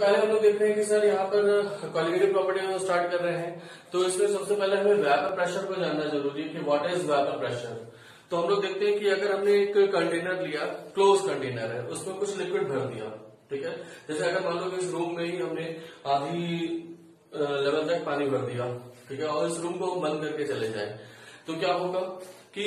पहले हम लोग देख रहे हैं कि सर यहाँ पर क्वालिटेटिव प्रॉपर्टी हम स्टार्ट कर रहे हैं। तो इसमें सबसे पहले हमें वेपर प्रेशर को जानना ज़रूरी है कि व्हाट इज़ वेपर प्रेशर तो हम लोग देखते हैं कि अगर हमने एक कंटेनर लिया क्लोज कंटेनर है, उसमें कुछ लिक्विड भर दिया, ठीक है? जैसे अगर मान लो कि इस रूम में ही हमने आधी लेवल तक पानी भर दिया, ठीक है? और इस रूम को हम बंद करके चले जाए तो क्या होगा कि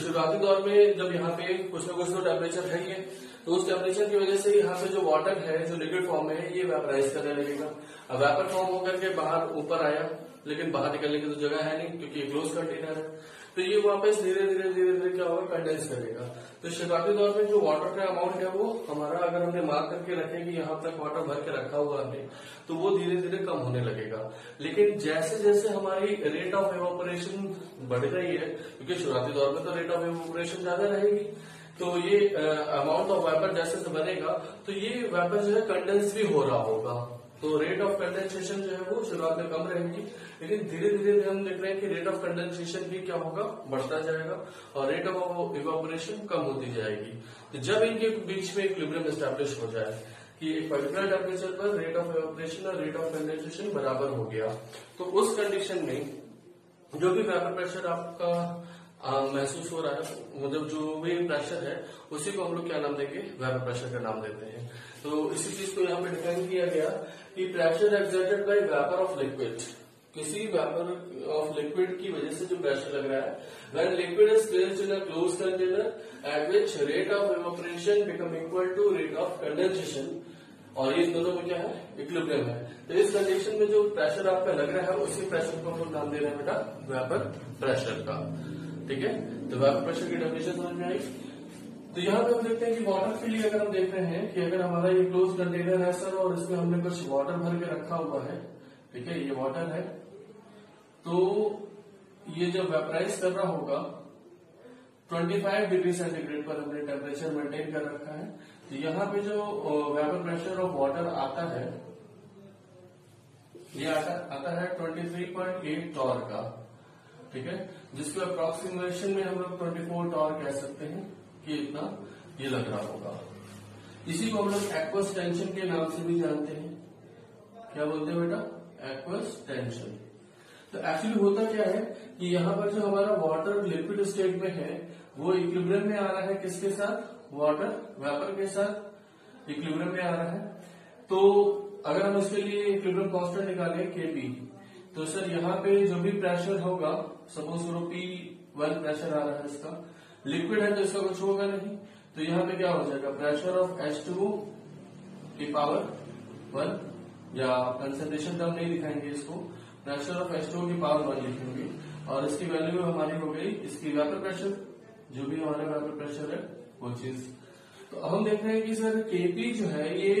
शुरुआती दौर में जब यहाँ पे कुछ ना कुछ तो टेम्परेचर है ही है। तो उस टेम्परेचर की वजह से यहाँ पे जो वाटर है, जो लिक्विड फॉर्म में है, ये वेपराइज करने लगेगा। अब वेपर फॉर्म होकर के बाहर ऊपर आया, लेकिन बाहर निकलने की तो जगह है नहीं, क्योंकि क्लोज कंटेनर है। तो ये वापस धीरे धीरे धीरे धीरे क्या होगा कंडेंस करेगा तो शुरुआती दौर में जो वाटर का अमाउंट है वो हमारा अगर हमने मार्क करके रखे कि यहाँ तक वाटर भर के रखा हुआ हमने तो वो धीरे धीरे कम होने लगेगा। लेकिन जैसे जैसे हमारी रेट ऑफ़ एवोपरेशन बढ़ रही है, क्योंकि शुरुआती दौर में तो रेट ऑफ़ एवोपरेशन ज़्यादा रहेगी तो ये अमाउंट ऑफ़ वेपर जैसे बनेगा तो ये वेपर जो है कंडेंस भी हो रहा होगा। तो रेट ऑफ़ कंडेंसेशन जो है वो शुरुआत में कम रहेगी। लेकिन धीरे धीरे हम देख रहे हैं कि रेट ऑफ़ कंडेंसेशन भी क्या होगा? बढ़ता जाएगा और रेट ऑफ़ इवेपोरेशन कम होती जाएगी। तो जब इनके बीच में एक इक्विलिब्रियम स्टैब्लिश हो जाए कि एक पर्टिकुलर टेम्परेचर पर रेट ऑफ़ इवेपोरेशन और रेट ऑफ़ कंडेंसेशन बराबर हो गया तो उस कंडीशन में जो भी वेपर प्रेशर आपका महसूस हो रहा है। मतलब जो भी प्रेशर है, उसी को हम लोग क्या नाम देंगे? वेपर प्रेशर का नाम देते हैं। तो इसी चीज़ को यहाँ पे डिफाइन किया गया कि pressure exerted by vapour of liquid किसी वेपर ऑफ़ लिक्विड की वजह से जो प्रेशर लग रहा है when liquid is placed in a close container at which rate of evaporation become equal to rate of condensation और ये दोनों में क्या है? इक्विलिब्रियम है। तो इस कंडीशन में जो प्रेशर आपका लग रहा है, उसी प्रेशर को हम नाम दे रहे हैं बेटा वेपर प्रेशर का। ठीक है? तो वेपर प्रेशर की डेफिनेशन समझ में आई तो यहाँ पे हम देखते हैं कि वाटर के लिए अगर हम देख रहे हैं कि अगर हमारा ये क्लोज कंटेनर है सर और इसमें हमने कुछ वाटर भर के रखा हुआ है ठीक है? ये वाटर है। तो ये जब वेपराइज कर रहा होगा 25 डिग्री सेंटीग्रेड पर हमने टेम्परेचर मेंटेन कर रखा है। तो यहाँ पे जो वेपर प्रेशर ऑफ़ वाटर आता है ये आता, आता है 23.8 टॉर का। ठीक है? जिसको अप्रोक्सीमेशन में हम लोग 24 टॉर कह सकते हैं कि इतना ये लग रहा होगा। इसी को हम लोग एक्वस टेंशन के नाम से भी जानते हैं। क्या बोलते हैं बेटा? एक्वस टेंशन तो एक्चुअली होता क्या है कि यहाँ पर जो हमारा वाटर लिक्विड स्टेट में है, वो इक्विलिब्रियम में आ रहा है किसके साथ? वाटर वेपर के साथ इक्विलिब्रियम में आ रहा है। तो अगर हम इसके लिए इक्विलिब्रियम कॉन्स्टेंट निकालें केपी तो सर, यहाँ पे जो भी प्रेशर होगा सपोज़ करो पी वन प्रेशर आ रहा है इसका लिक्विड है तो इसका कुछ होगा नहीं। तो यहाँ पे क्या हो जाएगा? प्रेशर ऑफ़ एच टू की पावर वन या कंसेंट्रेशन टर्म नहीं दिखाएँगे इसको। प्रेशर ऑफ़ एच टू की पावर वन लिखेंगे। और इसकी वैल्यू हमारी हो गई, इसकी वेपर प्रेशर जो भी हमारा वेपर प्रेशर है, वो चीज़। तो हम देख रहे हैं कि सर केपी जो है, ये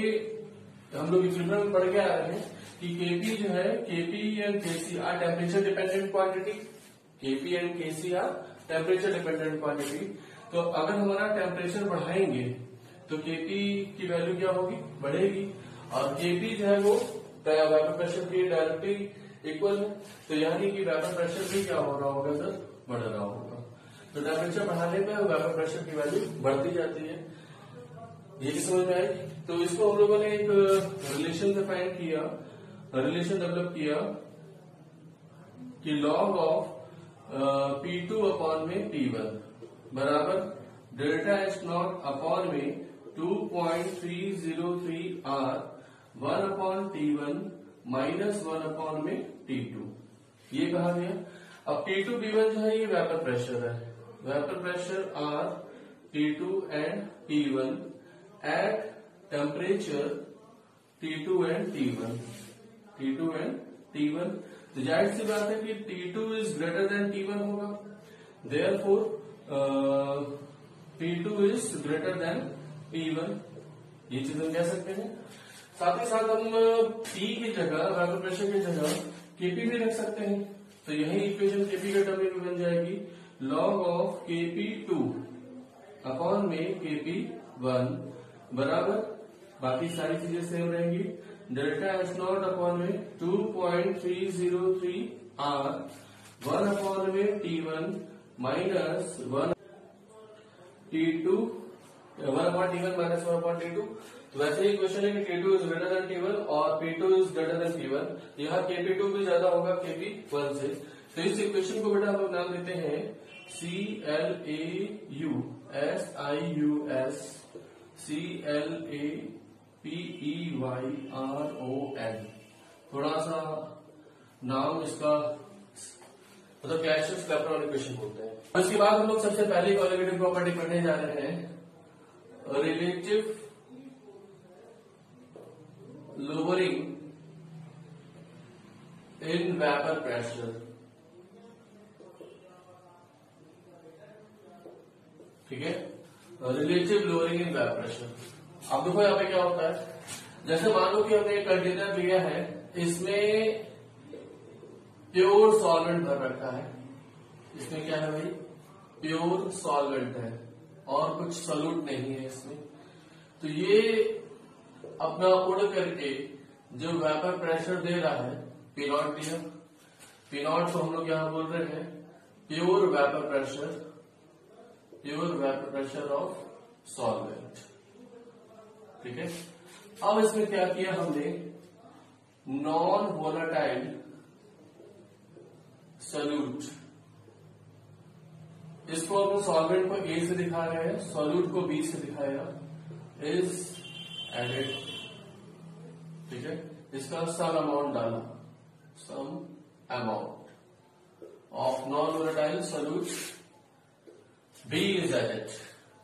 हम लोग इक्विलिब्रियम में पढ़ के आ रहे हैं। कि केपी जो है KP and KC are temperature dependent quantity KP and KC are temperature dependent quantity तो अगर हमारा टेम्परेचर बढ़ाएँगे तो केपी की वैल्यू क्या होगी? बढ़ेगी। और केपी जो है वो वेपर प्रेशर की डायरेक्टली इक्वल है। तो यानी कि वेपर प्रेशर भी क्या हो रहा होगा सर बढ़ रहा होगा। तो टेम्परेचर बढ़ाने पर वेपर प्रेशर की वैल्यू बढ़ती जाती है। ये भी समझ में आई तो इसको हम लोगों ने एक रिलेशन डिफाइन किया। रिलेशन डेवलप किया कि log of P two upon में पी वन बराबर डेल्टा एच नॉट अपॉन में two point three zero three R one upon T one minus one upon में टी टू ये कहा गया। अब टी टू पी वन जो है, ये वेपर प्रेशर है। Vapour pressure R T two and T one at temperature T two and T one T two and T one तो ज़ाहिर सी बात है कि T two is greater than T one होगा। Therefore T two is greater than T one ये चीज़ हम कह सकते हैं। साथ ही साथ हम पी की जगह वेपर प्रेशर की जगह केपी भी रख सकते हैं। तो यही इक्वेशन केपी के टर्म में बन जाएगी। Log of KP two upon में केपी वन बराबर। बाकी सारी चीज़ें सेम रहेंगी। डेल्टा एच नॉट अपॉन में two point three zero three R one upon में T one minus one T two one upon T one minus one upon T two तो वैसे ही क्वेश्चन है कि T two is greater than T one और P two is greater than P one यहाँ के P to भी ज़्यादा होगा के पी वन से। तो इस इक्वेशन को बेटा हम लोग नाम देते हैं C L A U S I U S C L A P E Y R O N थोड़ा सा नाम इसका मतलब कैल्शियम क्लैपर इक्वेशन बोलते हैं। इसके बाद हम लोग सबसे पहली क्वालिटेटिव प्रॉपर्टी पढ़ने जा रहे हैं। Relative lowering in vapor pressure ठीक है? Relative lowering in vapour pressure अब देखो यहाँ पे क्या होता है। जैसे मान लो कि हमने एक कंटेनर लिया है, इसमें प्योर सॉल्वेंट भर रखा है। इसमें क्या है भाई? प्योर सॉल्वेंट है और कुछ सल्यूट नहीं है इसमें। तो ये अपना उड़ करके जो वेपर प्रेशर दे रहा है पीनॉट दिया पीनॉट को हम लोग यहाँ बोल रहे हैं pure vapour pressure pure vapour pressure of solvent ठीक है? अब इसमें क्या किया हमने? नॉन वोलाटाइल सल्यूट इसको हम सॉल्वेंट को ए से दिखा रहे हैं सॉल्यूट को बी से दिखाया। इज़ एडेड ठीक है? इसका सम अमाउंट डाला। Some amount of non volatile solute B is added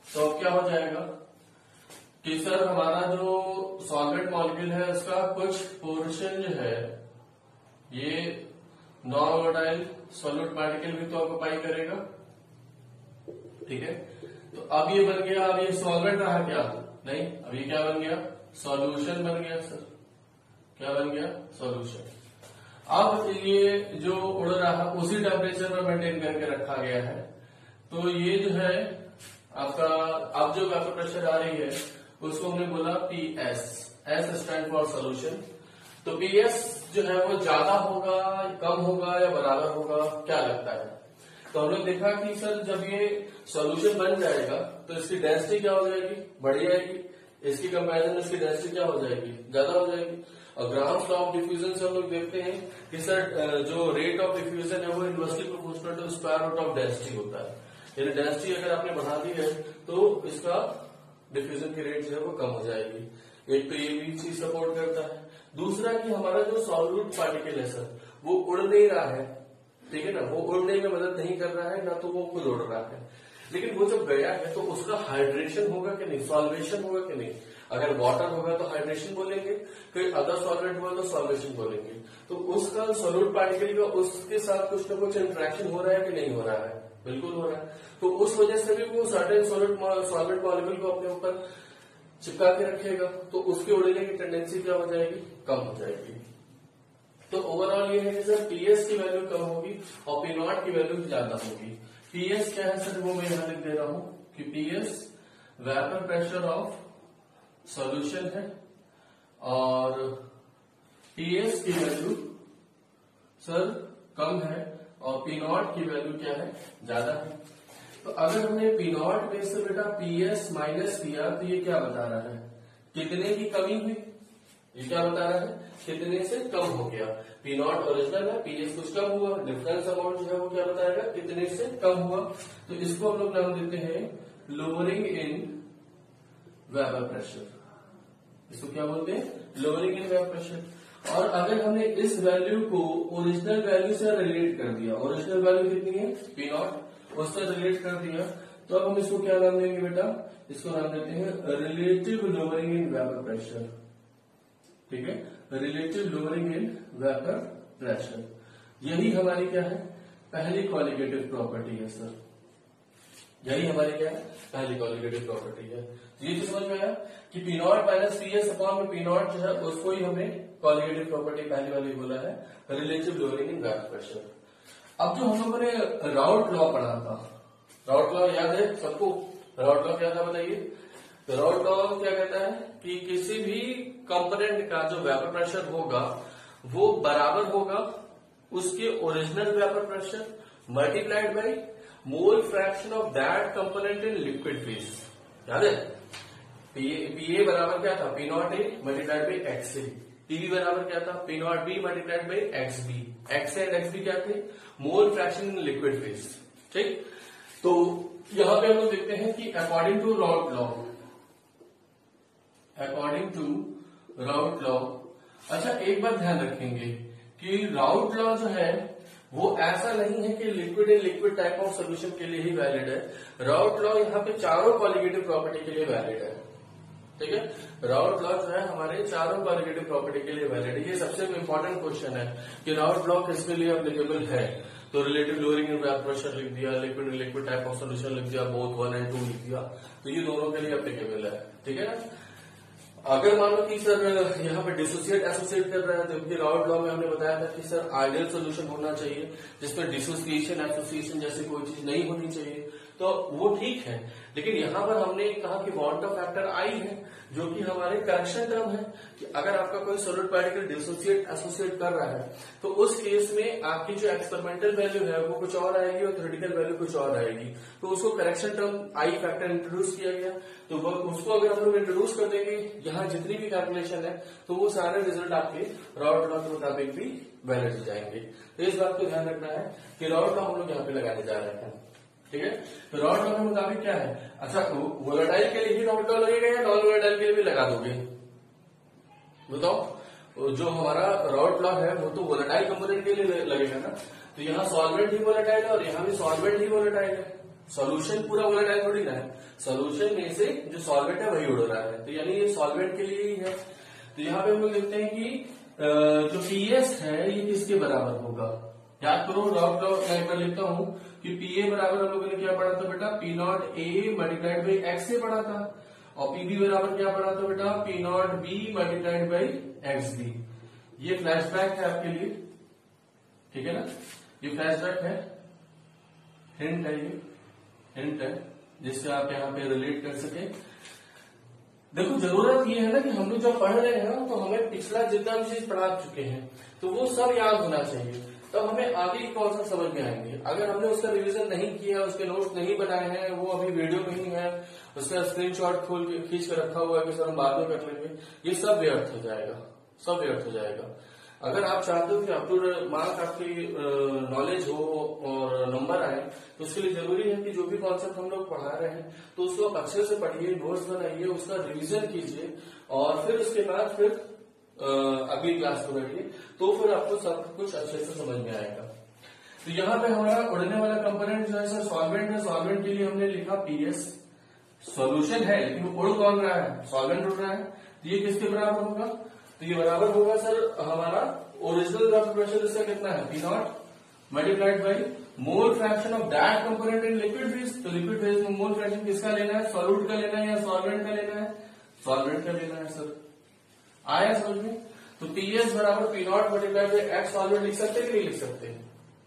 तो अब क्या हो जाएगा? कि सर हमारा जो सॉल्वेंट मॉलिक्यूल है, उसका कुछ पोर्शन जो है, ये नॉन वोलेटाइल सोल्यूट पार्टिकल भी तो ऑक्यूपाई करेगा। ठीक है? तो अब ये बन गया, अब ये सॉल्वेंट रहा क्या? नहीं, अब ये क्या बन गया? सॉल्यूशन बन गया सर क्या बन गया? सॉल्यूशन अब ये जो उड़ रहा, उसी टेम्परेचर पर मेंटेन करके रखा गया है। तो ये जो है, आपका, अब जो वेपर प्रेशर आ रही है उसको हमने बोला P S S stand for solution तो पी एस जो है वो ज़्यादा होगा, कम होगा या बराबर होगा, क्या लगता है? तो हमने देखा कि सर जब ये सॉल्यूशन बन जाएगा तो इसकी डेंसिटी क्या हो जाएगी? बढ़ जाएगी। इसकी कंपैरिजन में इसकी डेंसिटी क्या हो जाएगी? ज़्यादा हो जाएगी। और ग्राम ऑफ़ डिफ्यूजन से हम लोग देखते हैं कि सर जो रेट ऑफ़ डिफ्यूजन है वो inversely proportional to square root of density होता है। यानी डेंसिटी अगर आपने बढ़ा दी है तो इसका डिफ्यूजन की रेट जो है वो कम हो जाएगी। एक तो ये भी चीज़ सपोर्ट करता है। दूसरा कि हमारा जो सॉल्यूट पार्टिकल है सर, वो उड़ नहीं रहा है। ठीक है ना? वो उड़ने में मदद नहीं कर रहा है, ना तो वो खुद उड़ रहा है। लेकिन वो जब गया है तो उसका हाइड्रेशन होगा कि नहीं? सॉल्वेशन होगा कि नहीं? अगर वाटर होगा तो हाइड्रेशन बोलेंगे कोई अदर सॉल्वेंट होगा तो सॉल्वेशन बोलेंगे। तो उसका सोल्यूट पार्टिकल का उसके साथ कुछ ना कुछ इंट्रैक्शन हो रहा है कि नहीं हो रहा है? बिल्कुल हो रहा है। तो उस वजह से भी वो सर्टेन सॉलिड सॉलिड मॉलिक्यूल को अपने ऊपर चिपका के रखेगा तो उसके उड़ने की टेंडेंसी क्या हो जाएगी? कम हो जाएगी। तो ओवरऑल ये है कि सर पीएस की वैल्यू कम होगी और पी नॉट की वैल्यू ज़्यादा होगी। पीएस क्या है सर वो मैं यहाँ लिख दे रहा हूँ कि PS vapour pressure of solution है। और पीएस की वैल्यू सर कम है और पी नॉट की वैल्यू क्या है? ज़्यादा है। तो अगर हमने पी नॉट में से बेटा पीएस माइनस किया तो ये क्या बता रहा है? कितने की कमी हुई? ये क्या बता रहा है? कितने से कम हो गया। पी नॉट ओरिजिनल है पीएस कुछ कम हुआ। डिफरेंस अमाउंट जो है वो क्या बताएगा? कितने से कम हुआ? तो इसको हम लोग नाम देते हैं लोअरिंग इन वेबर प्रेशर इसको क्या बोलते हैं? लोअरिंग इन वेपर प्रेशर और अगर हमने इस वैल्यू को ओरिजिनल वैल्यू से रिलेट कर दिया ओरिजिनल वैल्यू कितनी है? पी नॉट उससे रिलेट कर दिया। तो अब हम इसको क्या नाम देंगे बेटा? इसको नाम देते हैं relative lowering in vapour pressure ठीक है? Relative lowering in vapour pressure यही हमारी क्या है? पहली क्वालिटेटिव प्रॉपर्टी है सर यही हमारी क्या है? पहली क्वालिटेटिव प्रॉपर्टी है। ये चीज़ समझ में आया कि P naught minus P S upon में पी नॉट जो है, उसको ही हमने क्वालिटेटिव प्रॉपर्टी पहली वाली बोला है relative lowering in vapour pressure अब जो हम लोगों ने राउट लॉ पढ़ा था राउट लॉ याद है सबको? राउट लॉ क्या था बताइए? तो राउट लॉ क्या कहता है कि किसी भी कंपोनेंट का जो वेपर प्रेशर होगा, वो बराबर होगा उसके original vapour pressure multiplied by mole fraction of that component in liquid phase याद है? पीए बराबर क्या था? P naught A multiplied by X A PB बराबर क्या था? P naught B multiplied by X B X and X B क्या थे? Mole fraction in liquid phase ठीक? तो यहाँ पे हम लोग देखते हैं कि according to Raoult law according to Raoult law अच्छा एक बात ध्यान रखेंगे कि राउट लॉ जो है, वो ऐसा नहीं है कि liquid in liquid type of solution के लिए ही वैलिड है। राउट लॉ यहाँ पे चारों कॉलिगेटिव प्रॉपर्टी के लिए वैलिड है। ठीक है? राउट ब्लॉक जो है हमारे चारों कॉलिगेटिव प्रॉपर्टी के लिए वैलिड ये सबसे इम्पोर्टेंट क्वेश्चन है कि राउट ब्लॉक किसके लिए अप्लीकेबल है? तो रिलेटिव लोअरिंग इन प्रेशर लिख दिया liquid liquid type of solution लिख दिया बोथ वन एंड टू लिख दिया तो ये दोनों के लिए अप्लीकेबल है। ठीक है अगर मान लो कि सर, यहाँ पे डिसोसिएट एसोसिएट कर रहा है जबकि राउट लॉ में हमने बताया था कि सर आइडियल सोल्यूशन होना चाहिए, जिसमें डिसोसिएशन एसोसिएशन जैसी कोई चीज़ नहीं होनी चाहिए। तो वो ठीक है। लेकिन यहाँ पर हमने कहा कि का फैक्टर आई है, जो कि हमारे करेक्शन टर्म है, कि अगर आपका कोई सोलिड पार्टिकल डिसोसिएट एसोसिएट कर रहा है तो उस केस में आपकी जो एक्सपेरिमेंटल वैल्यू है, वो कुछ और आएगी और थ्योरेटिकल वैल्यू कुछ और आएगी। तो उसको correction term i factor introduce किया गया। तो उसको अगर हम लोग इंट्रोड्यूस कर देंगे, यहाँ जितनी भी कैलकुलेशन है तो वो सारे रिज़ल्ट आपके रॉड लॉ के मुताबिक भी वैलिड हो जाएँगे। तो इस बात को ध्यान रखना है कि रॉड लॉ हम लोग यहाँ पे लगाने जा रहे हैं। ठीक है? तो रॉड लॉ के मुताबिक क्या है? अच्छा वोलाटाइल के लिए ही रॉड लॉ लगेगा या नॉन वोलाटाइल के लिए भी लगा दोगे। बताओ। जो हमारा रॉड लॉ है, वो तो वोलाटाइल कंपोनेंट के लिए लगेगा ना। तो यहाँ सॉल्वेंट ही वोलाटाइल है और यहाँ भी सॉल्वेंट ही वोलाटाइल है। सॉल्यूशन पूरा वोलाटाइल थोड़ी ना है। सॉल्यूशन में से जो सॉल्वेंट है, वही उड़ रहा है। तो यानी ये सॉल्वेंट के लिए ही है। तो यहाँ पे हम लोग देखते हैं कि जो पीएस है, ये किसके बराबर होगा? याद करो रॉड लॉ मैं एक बार लिखता हूँ कि पी ए बराबर हम लोगों ने क्या पढ़ा था बेटा? P naught A multiplied by X A पढ़ा था। और पी बी बराबर क्या पढ़ा था बेटा? P naught B multiplied by X B ये फ्लैशबैक है आपके लिए। ठीक है ना? ये फ्लैशबैक है। हिंट है ये। हिंट है, जिससे आप यहाँ पे रिलेट कर सके। देखो, ज़रूरत ये है ना कि हम लोग जब पढ़ रहे हैं ना तो हमें पिछला जितना भी चीज़ पढ़ा चुके हैं तो वो सब याद होना चाहिए। तब हमें आगे कौन सा समझ में आएँगे? अगर हमने उसका रिवीजन नहीं किया, उसके नोट्स नहीं बनाए हैं, वो अभी वीडियो में ही है, उसका स्क्रीनशॉट खोल के, खींच कर रखा हुआ है कि सर हम बाद में कर लेंगे, ये सब व्यर्थ हो जाएगा, सब व्यर्थ हो जाएगा। अगर आप चाहते हो कि अप मार्क आपकी नॉलेज हो और नंबर आए तो उसके लिए ज़रूरी है कि जो भी कॉन्सेप्ट हम लोग पढ़ा रहे हैं तो उसको अच्छे से पढ़िए नोट्स बनाइए, उसका रिवीजन कीजिए और फिर उसके बाद फिर अगली क्लास को बैठिए तो फिर आपको सब कुछ अच्छे से समझ में आएगा। तो यहाँ पे हमारा उड़ने वाला कंपोनेंट जो है सर सॉल्वेंट है। सॉल्वेंट के लिए हमने लिखा पीएस सॉल्यूशन है, लेकिन वो उड़ कौन रहा है? सॉल्वेंट उड़ रहा है। तो ये किसके बराबर होगा? तो ये बराबर होगा सर हमारा ओरिजिनल वेपर प्रेशर इसका कितना है? P naught multiplied by mole fraction of that component in liquid phase तो लिक्विड फ़ेज़ में मोल फ्रैक्शन किसका लेना है? सॉल्यूट का लेना है या सॉल्वेंट का लेना है? सॉल्वेंट का लेना है सर आया समझ में? तो पीएस बराबर P naught multiply by X solvent लिख सकते कि नहीं लिख सकते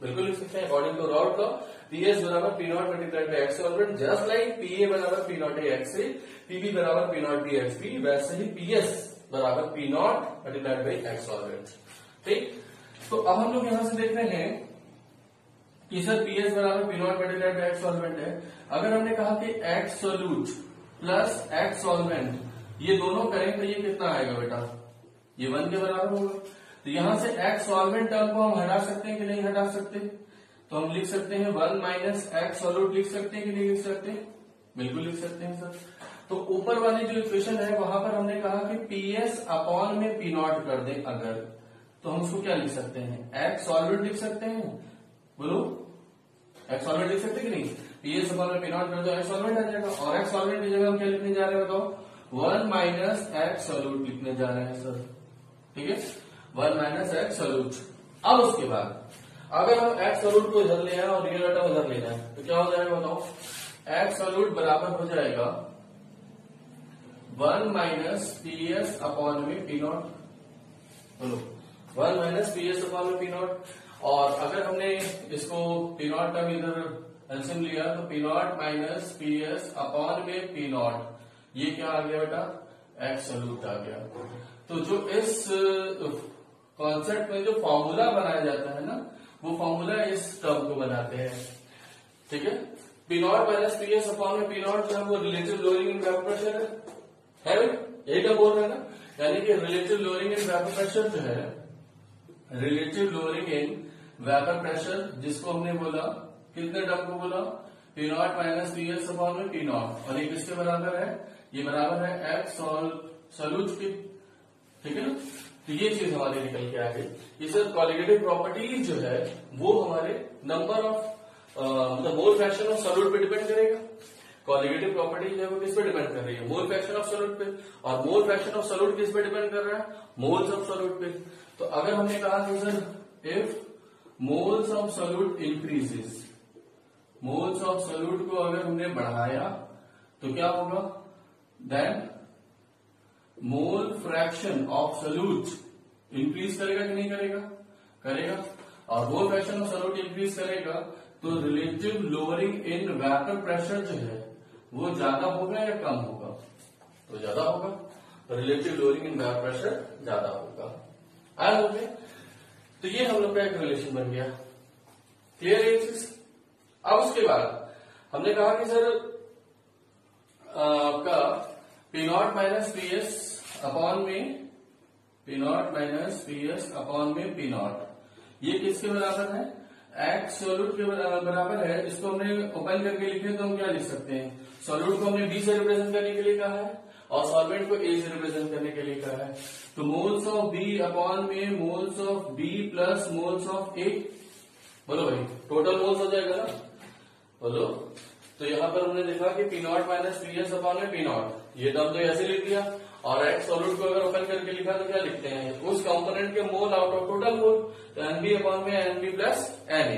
बिल्कुल लिख सकते हैं according to Raoult law PS बराबर P naught multiply by X solvent just like PA बराबर P naught X A PB बराबर P naught B X B वैसे ही पीएस बराबर P naught multiplied by X solvent ठीक? तो अब हम लोग यहाँ से देख रहे हैं कि सर पीएस बराबर P naught multiplied by X solvent है। अगर हमने कहा कि X solute plus X solvent ये दोनों करें तो ये कितना आएगा बेटा? ये वन के बराबर होगा। तो यहाँ से एक्स सॉल्वेंट टर्म को हम हटा सकते हैं कि नहीं हटा सकते? तो हम लिख सकते हैं वन माइनस एक्स सॉल्यूट लिख सकते हैं कि नहीं लिख सकते? बिल्कुल लिख सकते हैं सर। तो ऊपर वाली जो इक्वेशन है, वहाँ पर हमने कहा कि पी एस अपॉन में पी नॉट कर दे अगर। तो हम उसको क्या लिख सकते हैं? एक्स सॉल्वेंट लिख सकते हैं। बोलो। एक्स सॉल्वेंट लिख सकते कि नहीं? पी एस अपॉन में पी नॉट कर दो एक्स सॉल्वेंट आ जाएगा। और एक्स सॉल्वेंट की जगह हम क्या लिखने जा रहे हैं बताओ? वन माइनस एक्स सॉल्यूट लिखने जा रहे हैं सर? ठीक है? वन माइनस एक्स सॉल्यूट अब उसके बाद, अगर हम एक्स सॉल्यूट को इधर ले आए और रियल आइटम उधर ले जाए तो क्या हो जाएगा बताओ? सॉल्यूट बराबर हो जाएगा one minus P S upon में पी नॉट। बोलो। One minus P S upon में पी नॉट। और अगर हमने इसको पी नॉट का भी इधर एल्सियम लिया तो P nought minus P S upon में पी नॉट। ये क्या आ गया बेटा? एक्स सॉल्यूट आ गया। तो जो इस कॉन्सेप्ट में जो फॉर्मूला बनाया जाता है ना, वो फॉर्मूला इस टर्म को बनाते हैं। ठीक है? P nought minus P S upon में पी नॉट जो है वो रिलेटिव लोअरिंग इन प्रेशर है। यही टर्म बोल रहे ना? यानी कि relative lowering in vapour pressure जो है relative lowering in vapour pressure जिसको हमने बोला, कितने टर्म को बोला? P nought minus P S upon में पी नॉट और ये किसके बराबर है? ये बराबर है एक्स और सलूज के। ठीक है ना? तो ये चीज़ हमारी निकल के आ गई। ये सर क्वालिटेटिव प्रॉपर्टी जो है, वो हमारे नंबर ऑफ़ मतलब मोल फ्रैक्शन ऑफ़ सॉल्यूट पे डिपेंड करेगा। क्वालिटेटिव प्रॉपर्टी है वो किस पे डिपेंड कर रही है? मोल फ्रैक्शन ऑफ़ सॉल्यूट पे। और मोल फ्रैक्शन ऑफ़ सॉल्यूट किस पे डिपेंड कर रहा है? मोल्स ऑफ़ सॉल्यूट पे। तो अगर हमने कहा कि sir if moles of solute increases moles of solute को अगर हमने बढ़ाया तो क्या होगा? Then mole fraction of solute increase करेगा कि नहीं करेगा? करेगा। और mole fraction of solute increase करेगा तो relative lowering in vapour pressure जो है, वो ज़्यादा होगा या कम होगा? तो ज़्यादा होगा। Relative lowering in vapour pressure ज़्यादा होगा। आया हो तो ये हम लोग का एक रिलेशन बन गया। क्लियर है चीज़? अब उसके बाद हमने कहा कि सर आपका P nought minus P S upon में P nought minus P S upon में पी नॉट ये किसके बराबर है? एक्स सोल्यूट के बराबर है। इसको हमने ओपन करके लिखे तो हम क्या लिख सकते हैं? सोल्यूट को हमने बी से रिप्रेजेंट करने के लिए कहा है और सॉल्वेंट को ए से रिप्रेजेंट करने के लिए कहा है। तो मोल्स ऑफ़ बी अपॉन में moles of B plus moles of A बोलो भाई टोटल मोल्स हो जाएगा ना? बोलो। तो यहाँ पर हमने देखा कि P nought minus P S upon में पी नॉट ये दम तो ऐसे लिख दिया। और एक्स सॉल्यूट को अगर ओपन करके लिखा तो क्या लिखते हैं? उस कंपोनेंट के mole out of total mole तो एन बी अपॉन में N B plus N A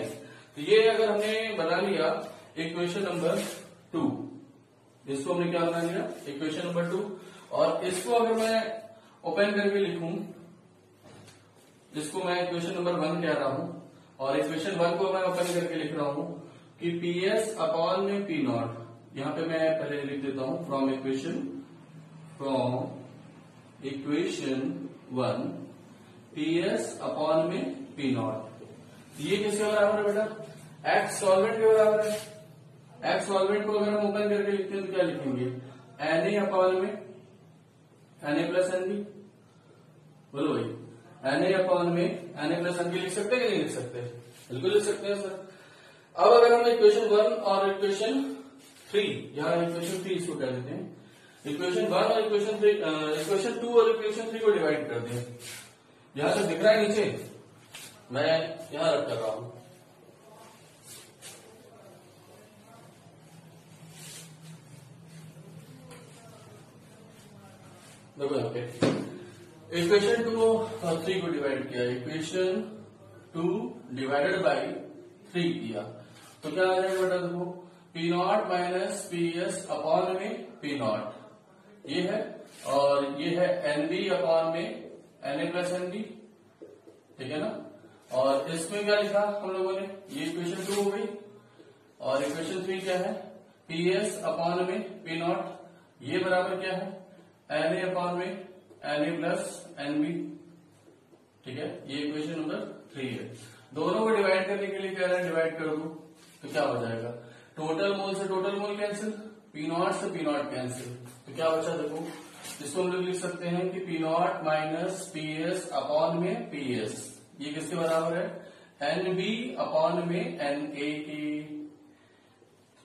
तो ये अगर हमने बना लिया इक्वेशन नंबर टू इसको हमने क्या बना लिया? इक्वेशन नंबर टू और इसको अगर मैं ओपन करके लिखूं इसको मैं इक्वेशन नंबर वन कह रहा हूँ, और इक्वेशन वन को मैं ओपन करके लिख रहा हूँ, कि पी एस अपॉन में पी नॉट यहाँ पे मैं पहले लिख देता हूँ from equation from equation one P S upon में पी नॉट ये किसके बराबर है बेटा? एक्स सॉल्वेंट के बराबर है। एक्स सॉल्वेंट को अगर हम ओपन करके लिखते हैं तो क्या लिखेंगे? एन ए अपॉन में N A plus N B बोलो भाई। एन ए अपॉन में N A plus N B लिख सकते हैं कि नहीं लिख सकते? बिल्कुल लिख सकते हैं सर अब अगर हम इक्वेशन वन और इक्वेशन थ्री यहाँ इक्वेशन थ्री इसको कह देते हैं। इक्वेशन वन और इक्वेशन थ्री इक्वेशन टू और इक्वेशन थ्री को डिवाइड कर दें। यहाँ से दिख रहा है नीचे? मैं यहाँ रख रहा हूँ। देखो पे। इक्वेशन टू और थ्री को डिवाइड किया। Equation two divided by three किया। तो क्या आ जाएगा बेटा देखो? P nought minus P S upon में पी नॉट ये है, और ये है एन बी अपॉन में N A plus N B ठीक है ना? और इसमें क्या लिखा हम लोगों ने? ये इक्वेशन टू हो गई। और इक्वेशन थ्री क्या है? पी एस अपॉन में पी नॉट ये बराबर क्या है? एन ए अपॉन में N A plus N B ठीक है? ये इक्वेशन नंबर थ्री है। दोनों को डिवाइड करने के लिए कह रहे हैं डिवाइड कर दो तो क्या हो जाएगा? टोटल मोल से total mole cancel P nought से पी नॉट कैंसिल तो क्या बचा देखो? इसको हम लोग लिख सकते हैं कि P nought minus P S upon में पी एस ये किसके बराबर है? एन बी अपॉन में एन ए के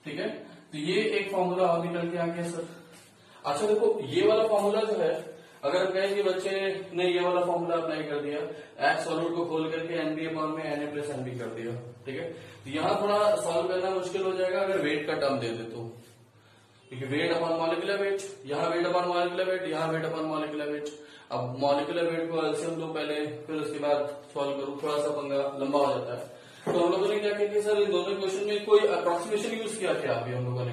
ठीक है? तो ये एक फॉर्मूला और निकल के आ गया सर अच्छा देखो, ये वाला फॉर्मूला जो है, अगर हम कहें कि बच्चे ने ये वाला फॉर्मूला अप्लाई कर दिया एक्स सॉल्यूट को खोल करके एनबी अपॉन में N A plus N B कर दिया। ठीक है? तो यहाँ थोड़ा सॉल्व करना मुश्किल हो जाएगा अगर वेट का टर्म दे दे तो। क्योंकि वेट अपॉन मॉलिकुलर वेट यहाँ वेट अपॉन मॉलिकुलर वेट यहाँ वेट अपॉन मॉलिकुलर वेट अब मॉलिकुलर वेट को एल्सियम दो पहले, फिर उसके बाद सॉल्व करूँ थोड़ा सा पंगा लंबा हो जाता है। तो हम लोगों ने क्या किया कि सर, इन दोनों क्वेश्चन में कोई अप्रोक्सीमेशन यूज़ किया क्या अभी हम लोगों ने?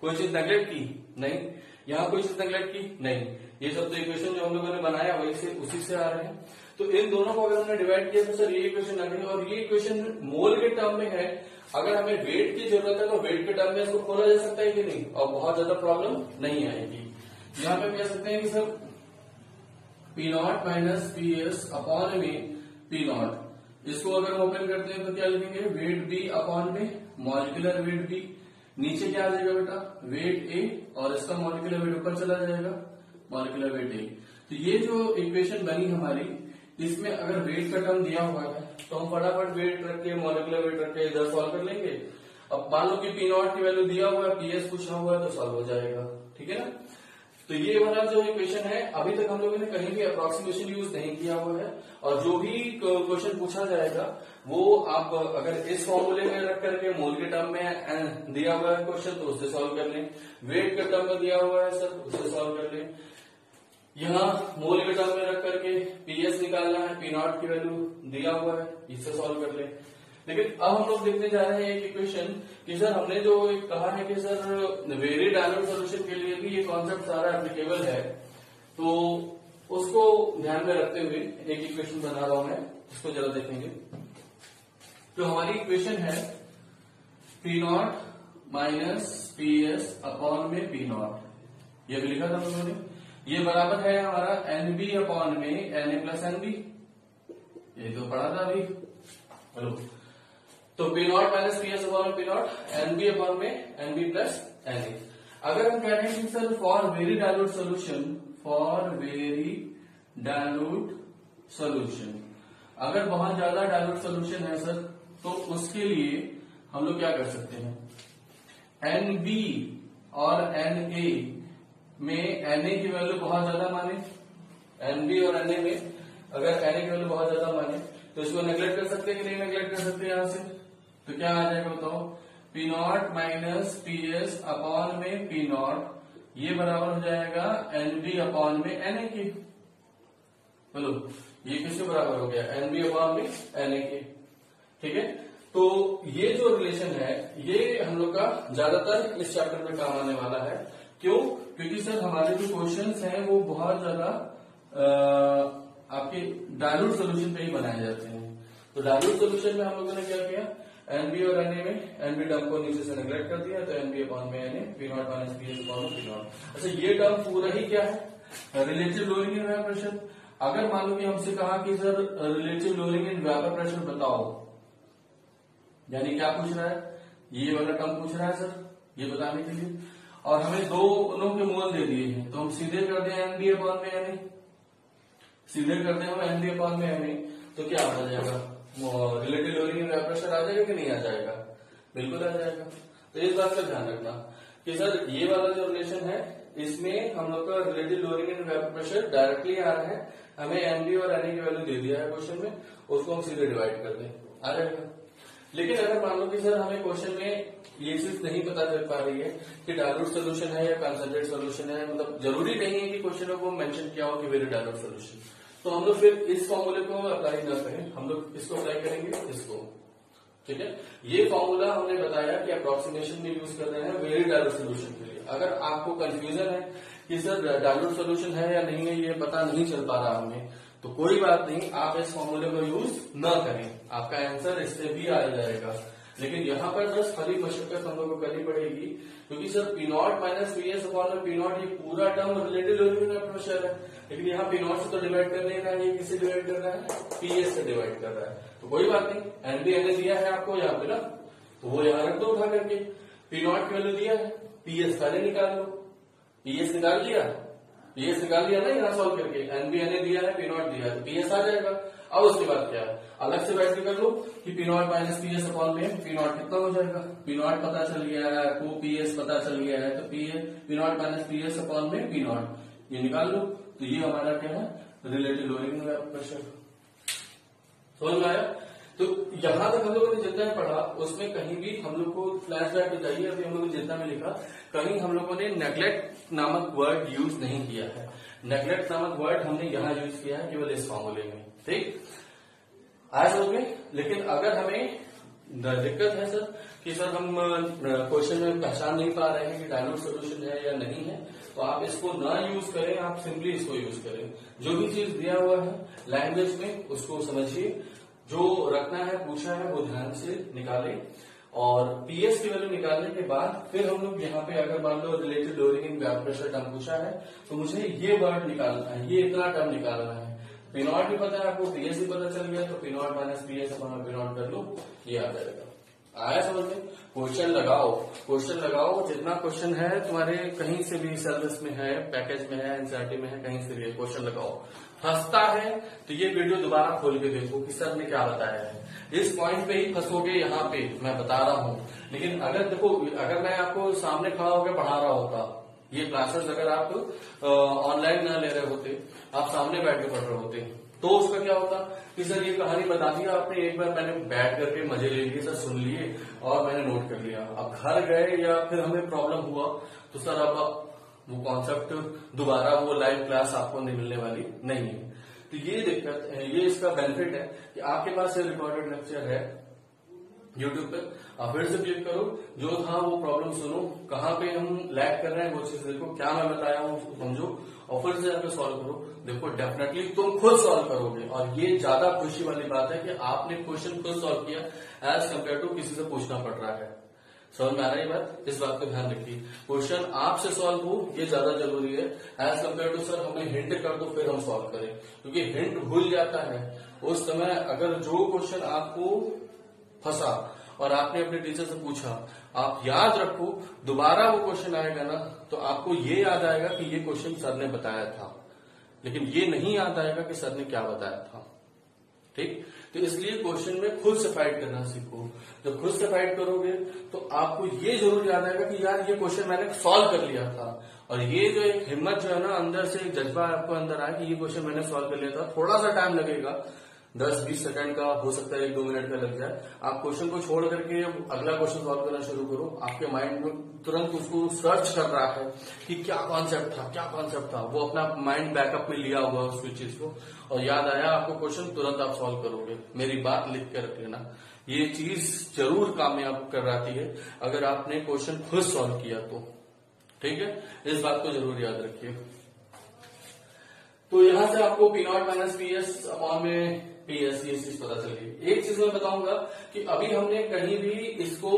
कोई चीज़ नेग्लेक्ट की? नहीं। यहाँ कोई चीज़ नेग्लेक्ट की? नहीं। ये सब तो इक्वेशन जो हम लोगों ने बनाया, वही से, उसी से आ रहे हैं। तो इन दोनों को अगर हमने डिवाइड किया तो सर ये इक्वेशन आ और ये इक्वेशन मोल के टर्म में है। अगर हमें वेट की ज़रूरत है तो वेट के टर्म में इसको खोला जा सकता है कि नहीं? और बहुत ज़्यादा प्रॉब्लम नहीं आएगी। यहाँ पे कह सकते हैं कि sir P nought minus P S upon में पी नॉट इसको अगर हम ओपन करते हैं तो क्या लिखेंगे? वेट बी अपॉन में मॉलिकुलर वेट बी नीचे क्या आ जाएगा बेटा? वेट ए और इसका मॉलिकुलर वेट ऊपर चला जाएगा मॉलिकुलर वेट ए तो ये जो इक्वेशन बनी हमारी इसमें अगर वेट का टर्म दिया हुआ है तो हम फटाफट वेट रख के मॉलिकुलर वेट रख के इधर सॉल्व कर लेंगे। अब मान लो कि पी नॉट की वैल्यू दिया हुआ है पीएस पूछा हुआ है तो सॉल्व हो जाएगा। ठीक है ना? तो ये वाला जो इक्वेशन है, अभी तक हम लोगों ने कहीं भी अप्रोक्सीमेशन यूज़ नहीं किया हुआ है। और जो भी क्वेश्चन पूछा जाएगा, वो आप अगर इस फॉर्मूले में रख करके मोल के टर्म में दिया हुआ है क्वेश्चन तो उससे सॉल्व कर लें। वेट के टर्म में दिया हुआ है, सर, उससे सॉल्व कर लें। यहाँ मोल के टर्म में रख करके पीएस निकालना है पी नॉट की वैल्यू दिया हुआ है, इससे सॉल्व कर ले। लेकिन अब हम लोग देखने जा रहे हैं एक इक्वेशन कि सर हमने जो कहा है कि सर वेरी डायनोड सोल्यूशन के लिए भी ये कॉन्सेप्ट सारा एप्लीकेबल है। तो उसको ध्यान में रखते हुए एक इक्वेशन बना रहा हूँ मैं इसको जरा देखेंगे। तो हमारी इक्वेशन है P nought minus P S upon में पी नॉट ये भी लिखा था उन्होंने ये बराबर है हमारा एन बी अपॉन में N A plus N B ये तो पढ़ा था अभी। हेलो। तो P nought minus P S upon P nought N B upon में N B plus N A अगर हम कह रहे हैं sir for very dilute solution for very dilute solution अगर बहुत ज़्यादा डायलूट सोल्यूशन है सर तो उसके लिए हम लोग क्या कर सकते हैं? एन बी और एन ए में एन ए की वैल्यू बहुत ज़्यादा माने एन बी और एन ए में, अगर एन ए की वैल्यू बहुत ज़्यादा माने तो इसको नेग्लेक्ट कर सकते हैं कि नहीं नेग्लेक्ट कर सकते यहाँ से? तो क्या आ जाएगा बताओ? P nought minus P S upon में पी नॉट ये बराबर हो जाएगा एन बी अपॉन में एन ए की। बोलो ये किसके बराबर हो गया? एन बी अपॉन में एन ए की। ठीक है? तो ये जो रिलेशन है, ये हम लोग का ज़्यादातर इस चैप्टर में काम आने वाला है। क्यों? क्योंकि सर, हमारे जो क्वेश्चन हैं, वो बहुत ज़्यादा आपके डायलूट सोल्यूशन पे ही बनाए जाते हैं। तो डायलूट सोल्यूशन में हम लोगों ने क्या किया? एनबी और एनए में एनबी टर्म को नीचे से नेग्लेक्ट कर दिया तो एनबी अपॉन में N A P nought minus P S upon P nought अच्छा ये टर्म पूरा ही क्या है? Relative lowering in vapour pressure अगर मान लो कि हमसे कहा कि sir relative lowering in vapour pressure बताओ, यानी क्या पूछ रहा है? ये वाला टर्म पूछ रहा है, सर, ये बताने के लिए। और हमें दोनों के मोल दे दिए हैं। तो हम सीधे कर दें एन बी अपॉन में एन सीधे कर दें हम एन बी अपॉन में एन तो क्या आ जाएगा? रिलेटिव लोअरिंग प्रेशर आ जाएगा कि नहीं आ जाएगा? बिल्कुल आ जाएगा। तो इस बात का ध्यान रखना कि सर, ये वाला जो रिलेशन है, इसमें हम लोग का relative lowering in vapour pressure directly आ रहा है। हमें एनबी और एनए की वैल्यू दे दिया है क्वेश्चन में, उसको हम सीधे डिवाइड कर दें। आ जाएगा। लेकिन अगर मान लो कि सर, हमें क्वेश्चन में ये चीज़ नहीं पता चल पा रही है कि डायलूट सोल्यूशन है या कंसनट्रेट सोल्यूशन है। मतलब ज़रूरी नहीं है कि क्वेश्चन को मेंशन किया हो कि वेरी डायलूट सोल्यूशन तो हम लोग फिर इस फॉर्मूले को अप्लाई न करें हम लोग इसको अप्लाई करेंगे, इसको। ठीक है? ये फॉर्मूला हमने बताया कि अप्रोक्सीमेशन में यूज़ कर रहे हैं वेरी डायलूट सोल्यूशन के लिए। अगर आपको कंफ्यूजन है कि सर डायलूट सोल्यूशन है या नहीं है, ये पता नहीं चल पा रहा हमें तो कोई बात नहीं, आप इस फॉर्मूले को यूज़ न करें। आपका आंसर इससे भी आ जाएगा। लेकिन यहाँ पर बस खरी मशक्कत हम लोग को करनी पड़ेगी, क्योंकि sir P nought minus P S upon P nought ये पूरा टर्म रिलेटेड प्रेशर है लेकिन यहाँ पी नॉट से तो डिवाइड कर नहीं है ये किससे डिवाइड कर रहा है? पी एस से डिवाइड कर रहा है। तो कोई बात नहीं एन बी एन दिया है आपको यहाँ पे ना तो वो यहाँ रख दो उठा करके। पी नॉट की वैल्यू दिया है पी एस पहले निकाल लो। पी एस निकाल लिया? पीएस निकाल लिया ना यहाँ सॉल्व करके। एनबीएनए दिया है पी नॉट दिया है तो पीएस आ जाएगा। अब उसके बाद क्या है? अलग से के कर लो कि P nought minus P S upon में पी नॉट कितना हो जाएगा? पी नॉट पता चल गया है को पी एस पता चल गया है तो P P nought minus P S upon में पी नॉट ये निकाल लो तो ये हमारा क्या है? रिलेटिव लोअरिंग प्रेशर में आया? तो यहाँ तक हम लोगों ने जितना पढ़ा, उसमें कहीं भी हम लोग को फ्लैश बैक पे जाइए अभी हम लोगों ने जितना में लिखा, कहीं हम लोगों ने नेग्लेक्ट नामक वर्ड यूज़ नहीं किया है. नेग्लेक्ट नामक वर्ड हमने यहाँ यूज़ किया है, केवल इस फॉर्मूले में. ठीक? आज हो गए लेकिन अगर हमें दिक्कत है सर, कि सर हम क्वेश्चन में पहचान नहीं पा रहे हैं कि डायनोड सोल्यूशन है या नहीं है तो आप इसको ना यूज़ करें, आप सिंपली इसको यूज़ करें। जो भी चीज़ दिया हुआ है लैंग्वेज में, उसको समझिए। जो रखना है, पूछा है, वो ध्यान से निकाले। और पीएस की वैल्यू निकालने के बाद फिर हम लोग यहाँ पे अगर मान लो related lowering in pressure term पूछा है तो मुझे ये वर्ड निकालना है, ये इतना टर्म निकालना है। पिनॉट भी पता है आपको पीएस भी पता चल गया तो पिनॉट माइनस पीएस अपना पिनॉट कर लो, ये आ जाएगा। आया समझ में? क्वेश्चन लगाओ क्वेश्चन लगाओ, जितना क्वेश्चन है तुम्हारे कहीं से भी सिलेबस में है पैकेज में है एनसीआरटी में है, कहीं से भी क्वेश्चन लगाओ। फंसता है तो ये वीडियो दोबारा खोल के देखो कि सर ने क्या बताया है। इस पॉइंट पे ही फंसोगे यहाँ पे, मैं बता रहा हूँ। लेकिन अगर देखो, अगर मैं आपको सामने खड़ा होकर पढ़ा रहा होता ये क्लासेस अगर आप ऑनलाइन ना ले रहे होते, आप सामने बैठ के पढ़ रहे होते तो उसका क्या होता कि सर ये कहानी बता दी आपने, एक बार मैंने बैठ करके मज़े ले लिए, सर सुन लिए और मैंने नोट कर लिया। अब घर गए या फिर हमें प्रॉब्लम हुआ तो सर अब वो कॉन्सेप्ट दोबारा वो लाइव क्लास आपको नहीं मिलने वाली, नहीं है। तो ये दिक्कत ये इसका बेनिफिट है कि आपके पास रिकॉर्डेड लेक्चर है यूट्यूब पर फिर से क्लिक करो। जो था वो प्रॉब्लम सुनो। कहाँ पे हम लैग कर रहे हैं वो चीज़ देखो। क्या मैं बताया हूँ उसको समझो। और फिर से जाकर सॉल्व करो। देखो डेफिनेटली तुम खुद सॉल्व करोगे। और ये ज़्यादा खुशी वाली बात है कि आपने क्वेश्चन खुद सॉल्व किया एज कंपेयर टू किसी से पूछना पड़ रहा है। समझ में आ रही बात? इस बात का ध्यान रखिए। क्वेश्चन आपसे सॉल्व हो, ये ज़्यादा ज़रूरी है। एज कंपेयर टू सर हमें हिंट कर दो, फिर हम सॉल्व करें। क्योंकि हिंट भूल जाता है। उस समय अगर जो क्वेश्चन आपको फंसा। और आपने अपने टीचर से पूछा, आप याद रखो, दोबारा वो क्वेश्चन आएगा ना तो आपको ये याद आएगा कि ये क्वेश्चन सर ने बताया था। लेकिन ये नहीं याद आएगा कि सर ने क्या बताया था। ठीक? तो इसलिए क्वेश्चन में खुद से फाइट करना सीखो। जब खुद से फाइट करोगे तो आपको ये ज़रूर याद आएगा कि यार, ये क्वेश्चन मैंने सॉल्व कर लिया था। और ये जो एक हिम्मत जो है ना, अंदर से एक जज्बा आपको अंदर आया कि ये क्वेश्चन मैंने सॉल्व कर लिया था। थोड़ा सा टाइम लगेगा दस बीस सेकंड का हो सकता है, एक दो मिनट का लग जाए। आप क्वेश्चन को छोड़ करके अगला क्वेश्चन सॉल्व करना शुरू करो। आपके माइंड में तुरंत उसको सर्च कर रहा है कि क्या कॉन्सेप्ट था, क्या कॉन्सेप्ट था। वो अपना माइंड बैकअप में लिया हुआ उस चीज़ को। और याद आया, आपको क्वेश्चन तुरंत आप सॉल्व करोगे। मेरी बात लिख के रख लेना। ये चीज़ ज़रूर कामयाब कराती है, अगर आपने क्वेश्चन खुद सॉल्व किया तो। ठीक है? इस बात को ज़रूर याद रखिए। तो यहाँ से आपको P nought minus P S upon में पीएस ये चीज़ पता चल गई। एक चीज़ मैं बताऊँगा कि अभी हमने कहीं भी इसको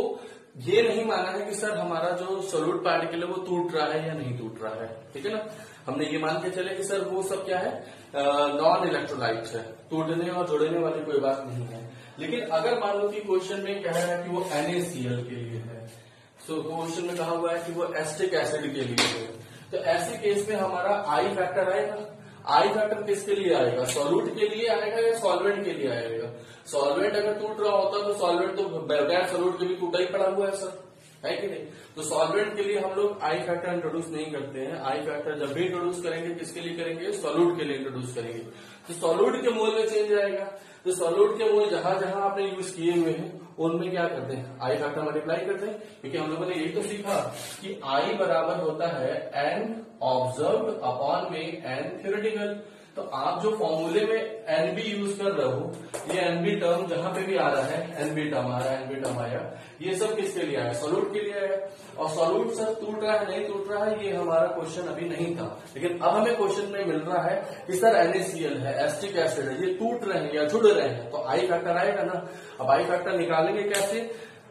ये नहीं माना है कि सर हमारा जो सोलूट पार्टिकल है वो टूट रहा है या नहीं टूट रहा है। ठीक है ना? हमने ये मान के चले कि सर वो सब क्या है? नॉन इलेक्ट्रोलाइट है। टूटने और जुड़ने वाली कोई बात नहीं है। लेकिन अगर मान लो कि क्वेश्चन में कह रहा है कि वो एनएसीएल के लिए है तो क्वेश्चन में कहा हुआ है कि वो एस्टिक एसिड के लिए है। तो ऐसे केस में हमारा आई फैक्टर आएगा। आई फैक्टर किसके लिए आएगा? सॉल्यूट के लिए आएगा या सॉल्वेंट के लिए आएगा? सॉल्वेंट अगर टूट रहा होता तो सॉल्वेंट तो बगैर सॉल्यूट के भी टूटा ही पड़ा हुआ है सर। है कि नहीं? तो सॉल्वेंट के लिए हम लोग आई फैक्टर इंट्रोड्यूस नहीं करते हैं। आई फैक्टर जब भी इंट्रोड्यूस करेंगे, किसके लिए करेंगे? सॉल्यूट के लिए इंट्रोड्यूस करेंगे। तो सॉल्यूट के मोल में चेंज आएगा। तो सॉल्यूट के वो जहाँ जहाँ आपने यूज़ किए हुए हैं, उनमें क्या करते हैं? आई फैक्टर मल्टीप्लाई करते हैं, क्योंकि हम लोगों ने यही तो सीखा कि आई बराबर होता है एन ऑब्ज़र्व अपॉन में एन थ्योरेटिकल तो आप जो फॉर्मूले में एनबी यूज़ कर रहे हो, ये एनबी टर्म जहाँ पे भी आ रहा है एनबी टर्म आ रहा है एनबी टर्म आया ये सब किसके लिए आया सोलूट के लिए आया और सोलूट सर टूट रहा है, नहीं टूट रहा है, ये हमारा क्वेश्चन अभी नहीं था। लेकिन अब हमें क्वेश्चन में मिल रहा है कि सर एनएसीएल है एस्टिक एसिड है, ये टूट रहे हैं या जुड़ रहे हैं। तो आई फैक्टर आएगा ना। अब आई फैक्टर निकालेंगे कैसे?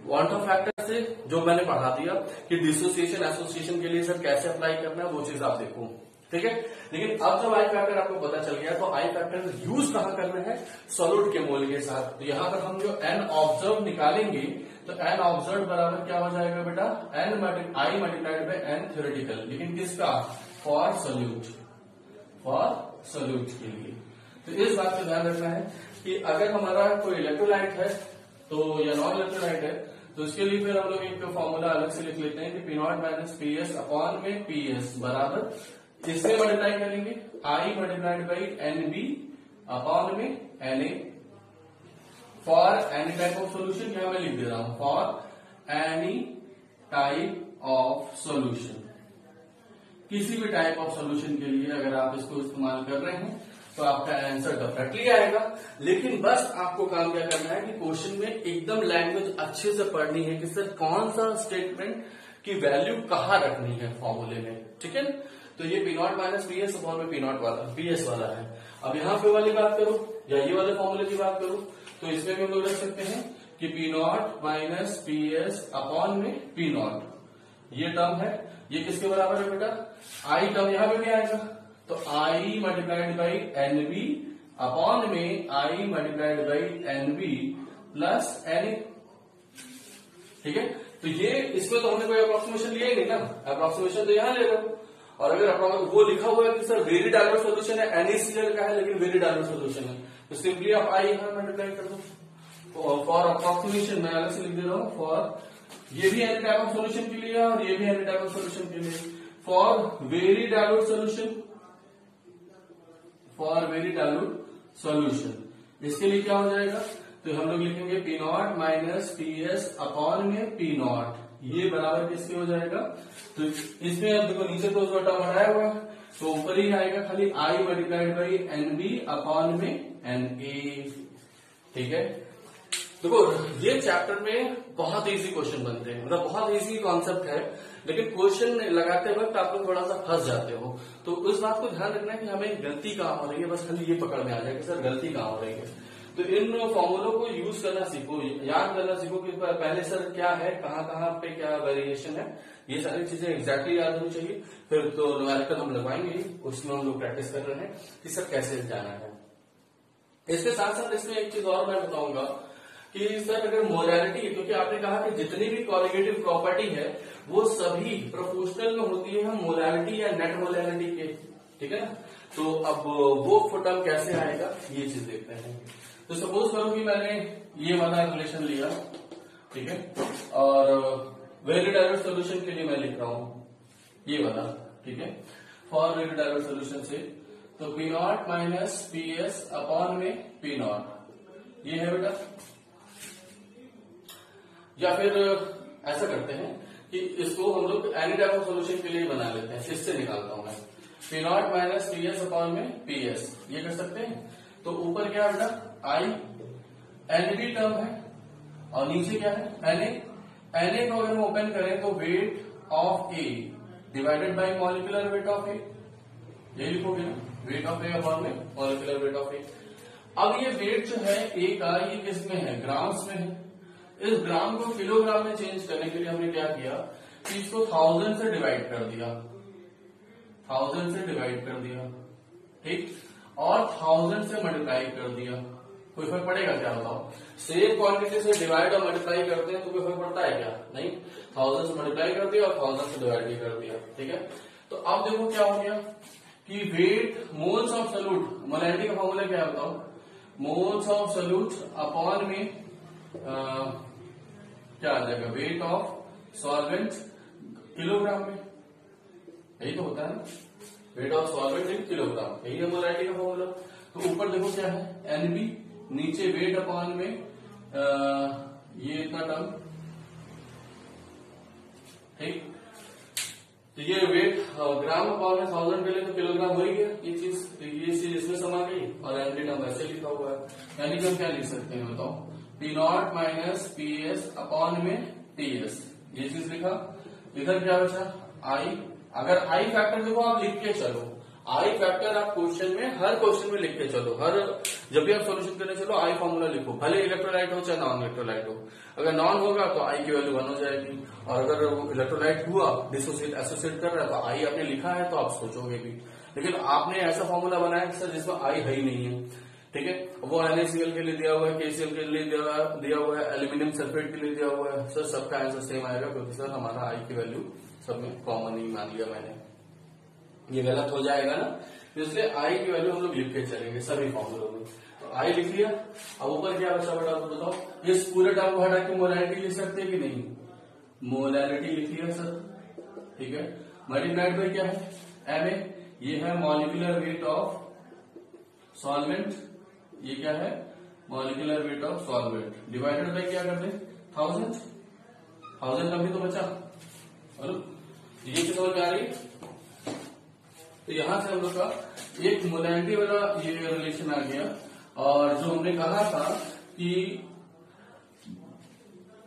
क्वांटम फैक्टर से, जो मैंने पढ़ा दिया कि डिसोसिएशन एसोसिएशन के लिए सर कैसे अप्लाई करना है, वो चीज़ आप देखो। ठीक है? लेकिन अब जब आई फैक्टर आपको पता चल गया तो आई फैक्टर यूज़ कहाँ करना है? सोलूट के मोल के साथ। तो यहाँ पर हम जो एन ऑब्ज़र्व निकालेंगे तो एन ऑब्ज़र्व बराबर क्या हो जाएगा बेटा? N I multiplied by N theoretical लेकिन किसका? फॉर सोल्यूट फॉर सोल्यूट के लिए। तो इस बात का ध्यान रखना है कि अगर हमारा कोई इलेक्ट्रोलाइट है तो या नॉन इलेक्ट्रोलाइट है तो इसके लिए फिर हम लोग एक फॉर्मूला अलग से लिख लेते हैं कि P nought minus P S upon में पी एस बराबर किससे मल्टीप्लाई करेंगे? I multiplied by N B upon में N A for any type of solution यहाँ मैं लिख दे रहा हूँ? For any type of solution किसी भी टाइप ऑफ़ सोल्यूशन के लिए अगर आप इसको इस्तेमाल कर रहे हैं तो आपका आंसर डेफिनेटली आएगा। लेकिन बस आपको काम क्या करना है कि क्वेश्चन में एकदम लैंग्वेज अच्छे से पढ़नी है कि सर कौन सा स्टेटमेंट की वैल्यू कहाँ रखनी है फॉर्मूले में? ठीक है तो ये P nought minus P S upon में पी नॉट वाला पी एस वाला है। अब यहाँ पे वाली बात करो, या ये वाले फॉर्मूले की बात करो तो इसमें भी हम लोग रख सकते हैं कि P nought minus P S upon में पी नॉट ये टर्म है, ये किसके बराबर है बेटा? आई टर्म यहाँ पे भी आएगा। तो I multiplied by N B upon में I multiplied by N B plus N ठीक है? तो ये, इसमें तो हमने कोई अप्रोक्सीमेशन लिया ही नहीं ना। अप्रोक्सीमेशन तो यहाँ ले हो और अगर वो लिखा हुआ है कि सर वेरी डायवर्स सोल्यूशन है एनईसीएल का है, लेकिन वेरी डायवर्स सोल्यूशन है तो सिंपली आप आई यहाँ मल्टीप्लाई कर दो। फॉर अप्रोक्सीमेशन मैं अलग से लिख दे रहा हूँ फॉर ये भी एनी टाइप ऑफ़ सोल्यूशन के लिए और ये भी एनी टाइप ऑफ़ सोल्यूशन के लिए। For very diverse solution for very dilute solution इसके लिए क्या हो जाएगा? तो हम लोग लिखेंगे P nought minus P S upon में पी नॉट ये बराबर किसके हो जाएगा? तो इसमें अब देखो नीचे तो टर्म हटाया हुआ तो ऊपर ही आएगा खाली I multiplied by N B upon में एन ए ठीक है? देखो, ये चैप्टर में बहुत इजी क्वेश्चन बनते हैं मतलब बहुत इजी कॉन्सेप्ट है, लेकिन क्वेश्चन लगाते वक्त आप लोग थोड़ा सा फंस जाते हो। तो उस बात को ध्यान रखना है कि हमें गलती कहाँ हो रही है, बस खाली ये पकड़ में आ जाएगा, सर, गलती कहाँ हो रही है? तो इन फॉर्मूलों को यूज़ करना सीखो, याद करना सीखो कि पहले सर क्या है, कहाँ कहाँ पे क्या वेरिएशन है, ये सारी चीज़ें एग्जैक्टली याद होनी चाहिए। फिर तो न्यूमेरिकल हम लगवाएँगे, उसमें हम लोग प्रैक्टिस कर रहे हैं कि सर कैसे जाना है। इसके साथ साथ इसमें एक चीज़ और मैं बताऊँगा कि सर अगर मोरालिटी क्योंकि आपने कहा कि जितनी भी कॉलिगेटिव प्रॉपर्टी है, वो सभी प्रोपोर्शनल में होती है मोरालिटी या नेट मोरालिटी के, ठीक है ना? तो अब वो फोटम कैसे आएगा, ये चीज़ देखते हैं। तो सपोज़ करो कि मैंने ये वाला रिलेशन लिया, ठीक है? और वेरी डायवर्स सोल्यूशन के लिए मैं लिख रहा हूँ ये वाला, ठीक है? फॉर वेरी डायवर्स सोल्यूशन से तो P nought minus P S upon में पी नॉट ये है बेटा? या फिर ऐसा करते हैं कि इसको हम लोग एनी टाइप ऑफ़ सोल्यूशन के लिए बना लेते हैं, इससे निकालता हूँ मैं। P nought minus P S upon में पी एस ये कर सकते हैं? तो ऊपर क्या बेटा? आई एन बी टर्म है, और नीचे क्या है? एन ए एन ए को अगर हम ओपन करें तो weight of A divided by molecular weight of A ये लिखोगे ना? वेट ऑफ़ ए अपॉन में मॉलिकुलर वेट ऑफ़ ए अब ये वेट जो है ए का ये किसमें है? ग्राम्स में है. इस ग्राम को किलोग्राम में चेंज करने के लिए हमने क्या किया? इसको थाउज़ेंड से डिवाइड कर दिया. थाउज़ेंड से डिवाइड कर दिया. ठीक? और थाउज़ेंड से मल्टीप्लाई कर दिया. कोई फ़र्क पड़ेगा क्या बताओ? सेम क्वांटिटी से डिवाइड और मल्टीप्लाई करते हैं तो कोई फ़र्क पड़ता है क्या? नहीं। थाउज़ेंड से मल्टीप्लाई कर दिया और थाउज़ेंड से डिवाइड भी कर दिया, ठीक है? तो अब देखो क्या हो गया कि weight moles of solute molarity का फॉर्मूला क्या बताओ? मोल्स ऑफ़ सल्यूट अपॉन में क्या आ जाएगा? वेट ऑफ़ सॉल्वेंट किलोग्राम में। यही तो होता है ना? Weight of solvent in kilogram यही है मोलैरिटी का फॉर्मूला तो ऊपर देखो क्या है? एनबी नीचे वेट अपॉन में आ, ये इतना टर्म ठीक? तो ये वेट ग्राम अपॉन में थाउज़ेंड लिए तो किलोग्राम हो ही गया ये चीज़। तो ये चीज़ इसमें समा गई और एनबी टर्म ऐसे लिखा हुआ है। यानी कि हम क्या लिख सकते हैं बताओ? P nought minus P S upon में टी एस ये चीज़ लिखा। इधर क्या बचा? आई अगर आई फैक्टर देखो आप लिख के चलो। आई फैक्टर आप क्वेश्चन में, हर क्वेश्चन में लिख के चलो। हर, जब भी आप सोल्यूशन करने चलो आई फॉर्मूला लिखो। भले इलेक्ट्रोलाइट हो चाहे नॉन इलेक्ट्रोलाइट हो। अगर नॉन होगा तो आई की वैल्यू वन हो जाएगी। और अगर वो इलेक्ट्रोलाइट हुआ डिसोसिएट एसोसिएट कर रहा है तो आई आपने लिखा है तो आप सोचोगे भी। लेकिन आपने ऐसा फॉर्मूला बनाया सर, जिसमें आई है ही नहीं है। ठीक है? वो एनएसीएल के लिए दिया हुआ है केसीएल के लिए दिया हुआ है एल्यूमिनियम सल्फेट के लिए दिया हुआ है। सर, सबका आंसर सेम आएगा, क्योंकि सर, हमारा आई की वैल्यू सब में कॉमन ही मान लिया मैंने। ये गलत हो जाएगा ना? इसलिए आई की वैल्यू हम लोग लिख के चलेंगे, सभी फॉर्मूलों में। तो आई लिख लिया। अब ऊपर क्या बचा बटा तो बताओ। इस पूरे टर्म को हटा के मोलैरिटी लिख सकते हैं कि नहीं? मोलैरिटी लिख लिया सर। ठीक है? मल्टीप्लाइड बाई क्या है? एम ए ये है मॉलिकुलर वेट ऑफ़ सॉल्वेंट ये क्या है? Molecular weight of solvent divided by क्या कर दे? थाउज़ेंड थाउज़ेंड का भी तो बचा। और ये समझ आ रही? तो यहाँ से हम लोग का एक मोलैरिटी वाला ये रिलेशन आ गया। और जो हमने कहा था कि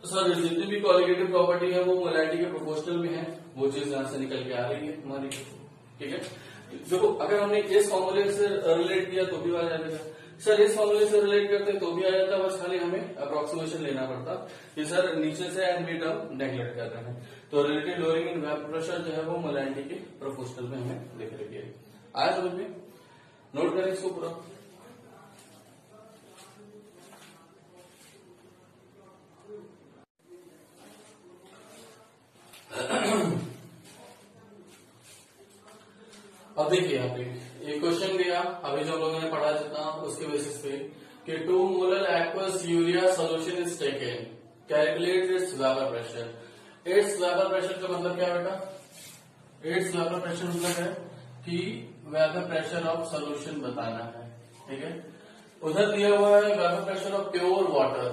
सर जितनी भी क्वालिटेटिव प्रॉपर्टी है, वो मोलैरिटी के प्रोपोर्शनल में है। वो चीज़ यहाँ से निकल के आ रही है हमारी। ठीक है? जो अगर हमने इस फॉर्मूले से रिलेट किया तो भी आ जाएगा। सर इस फॉर्मूले से रिलेट करते तो भी आ जाता, बस खाली हमें अप्रोक्सीमेशन लेना पड़ता कि सर नीचे से एन बी टर्म नेग्लेक्ट कर रहे हैं। तो related lowering in vapour pressure जो है वो मलाइटी के प्रपोस्टल में हमें देख रही है। आज समझ में? नोट करें इसको पूरा। अब देखिए आप देखिए एक क्वेश्चन दिया अभी जो लोगों ने पढ़ा जितना, उसके बेसिस पे। कि two molar aqueous urea solution is taken calculate its vapour pressure its vapour pressure का मतलब क्या बेटा? इट्स वेपर प्रेशर मतलब है कि वेपर प्रेशर ऑफ़ सोल्यूशन बताना है। ठीक है? उधर दिया हुआ है vapour pressure of pure water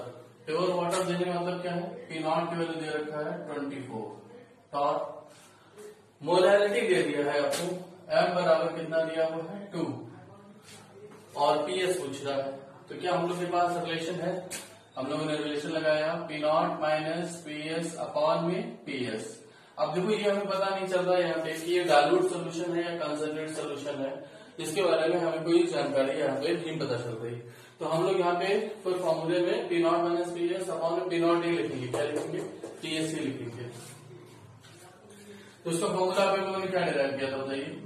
pure water देने का मतलब क्या है? पी नॉट की वैल्यू दे रखा है ट्वेंटी फोर और मोलैरिटी दे दिया है आपको। एम बराबर कितना दिया हुआ है? टू और पीएस पूछ रहा है। तो क्या हम लोग के पास रिलेशन है? हम लोगों ने रिलेशन लगाया P naught minus P S upon में पी एस अब देखो, ये हमें पता नहीं चल रहा है यहाँ पे कि ये डायलूट सोल्यूशन है या कंसनट्रेट सोल्यूशन है। इसके बारे में हमें कोई जानकारी यहाँ पे नहीं पता चल रही। तो हम लोग यहाँ पे फिर फॉर्मूले में P naught minus P S upon में पी नॉट ए लिखेंगे। क्या लिखेंगे? टी एस सी लिखेंगे। तो उसका फॉर्मूला आप लोगों ने क्या डिराइव किया था बताइए?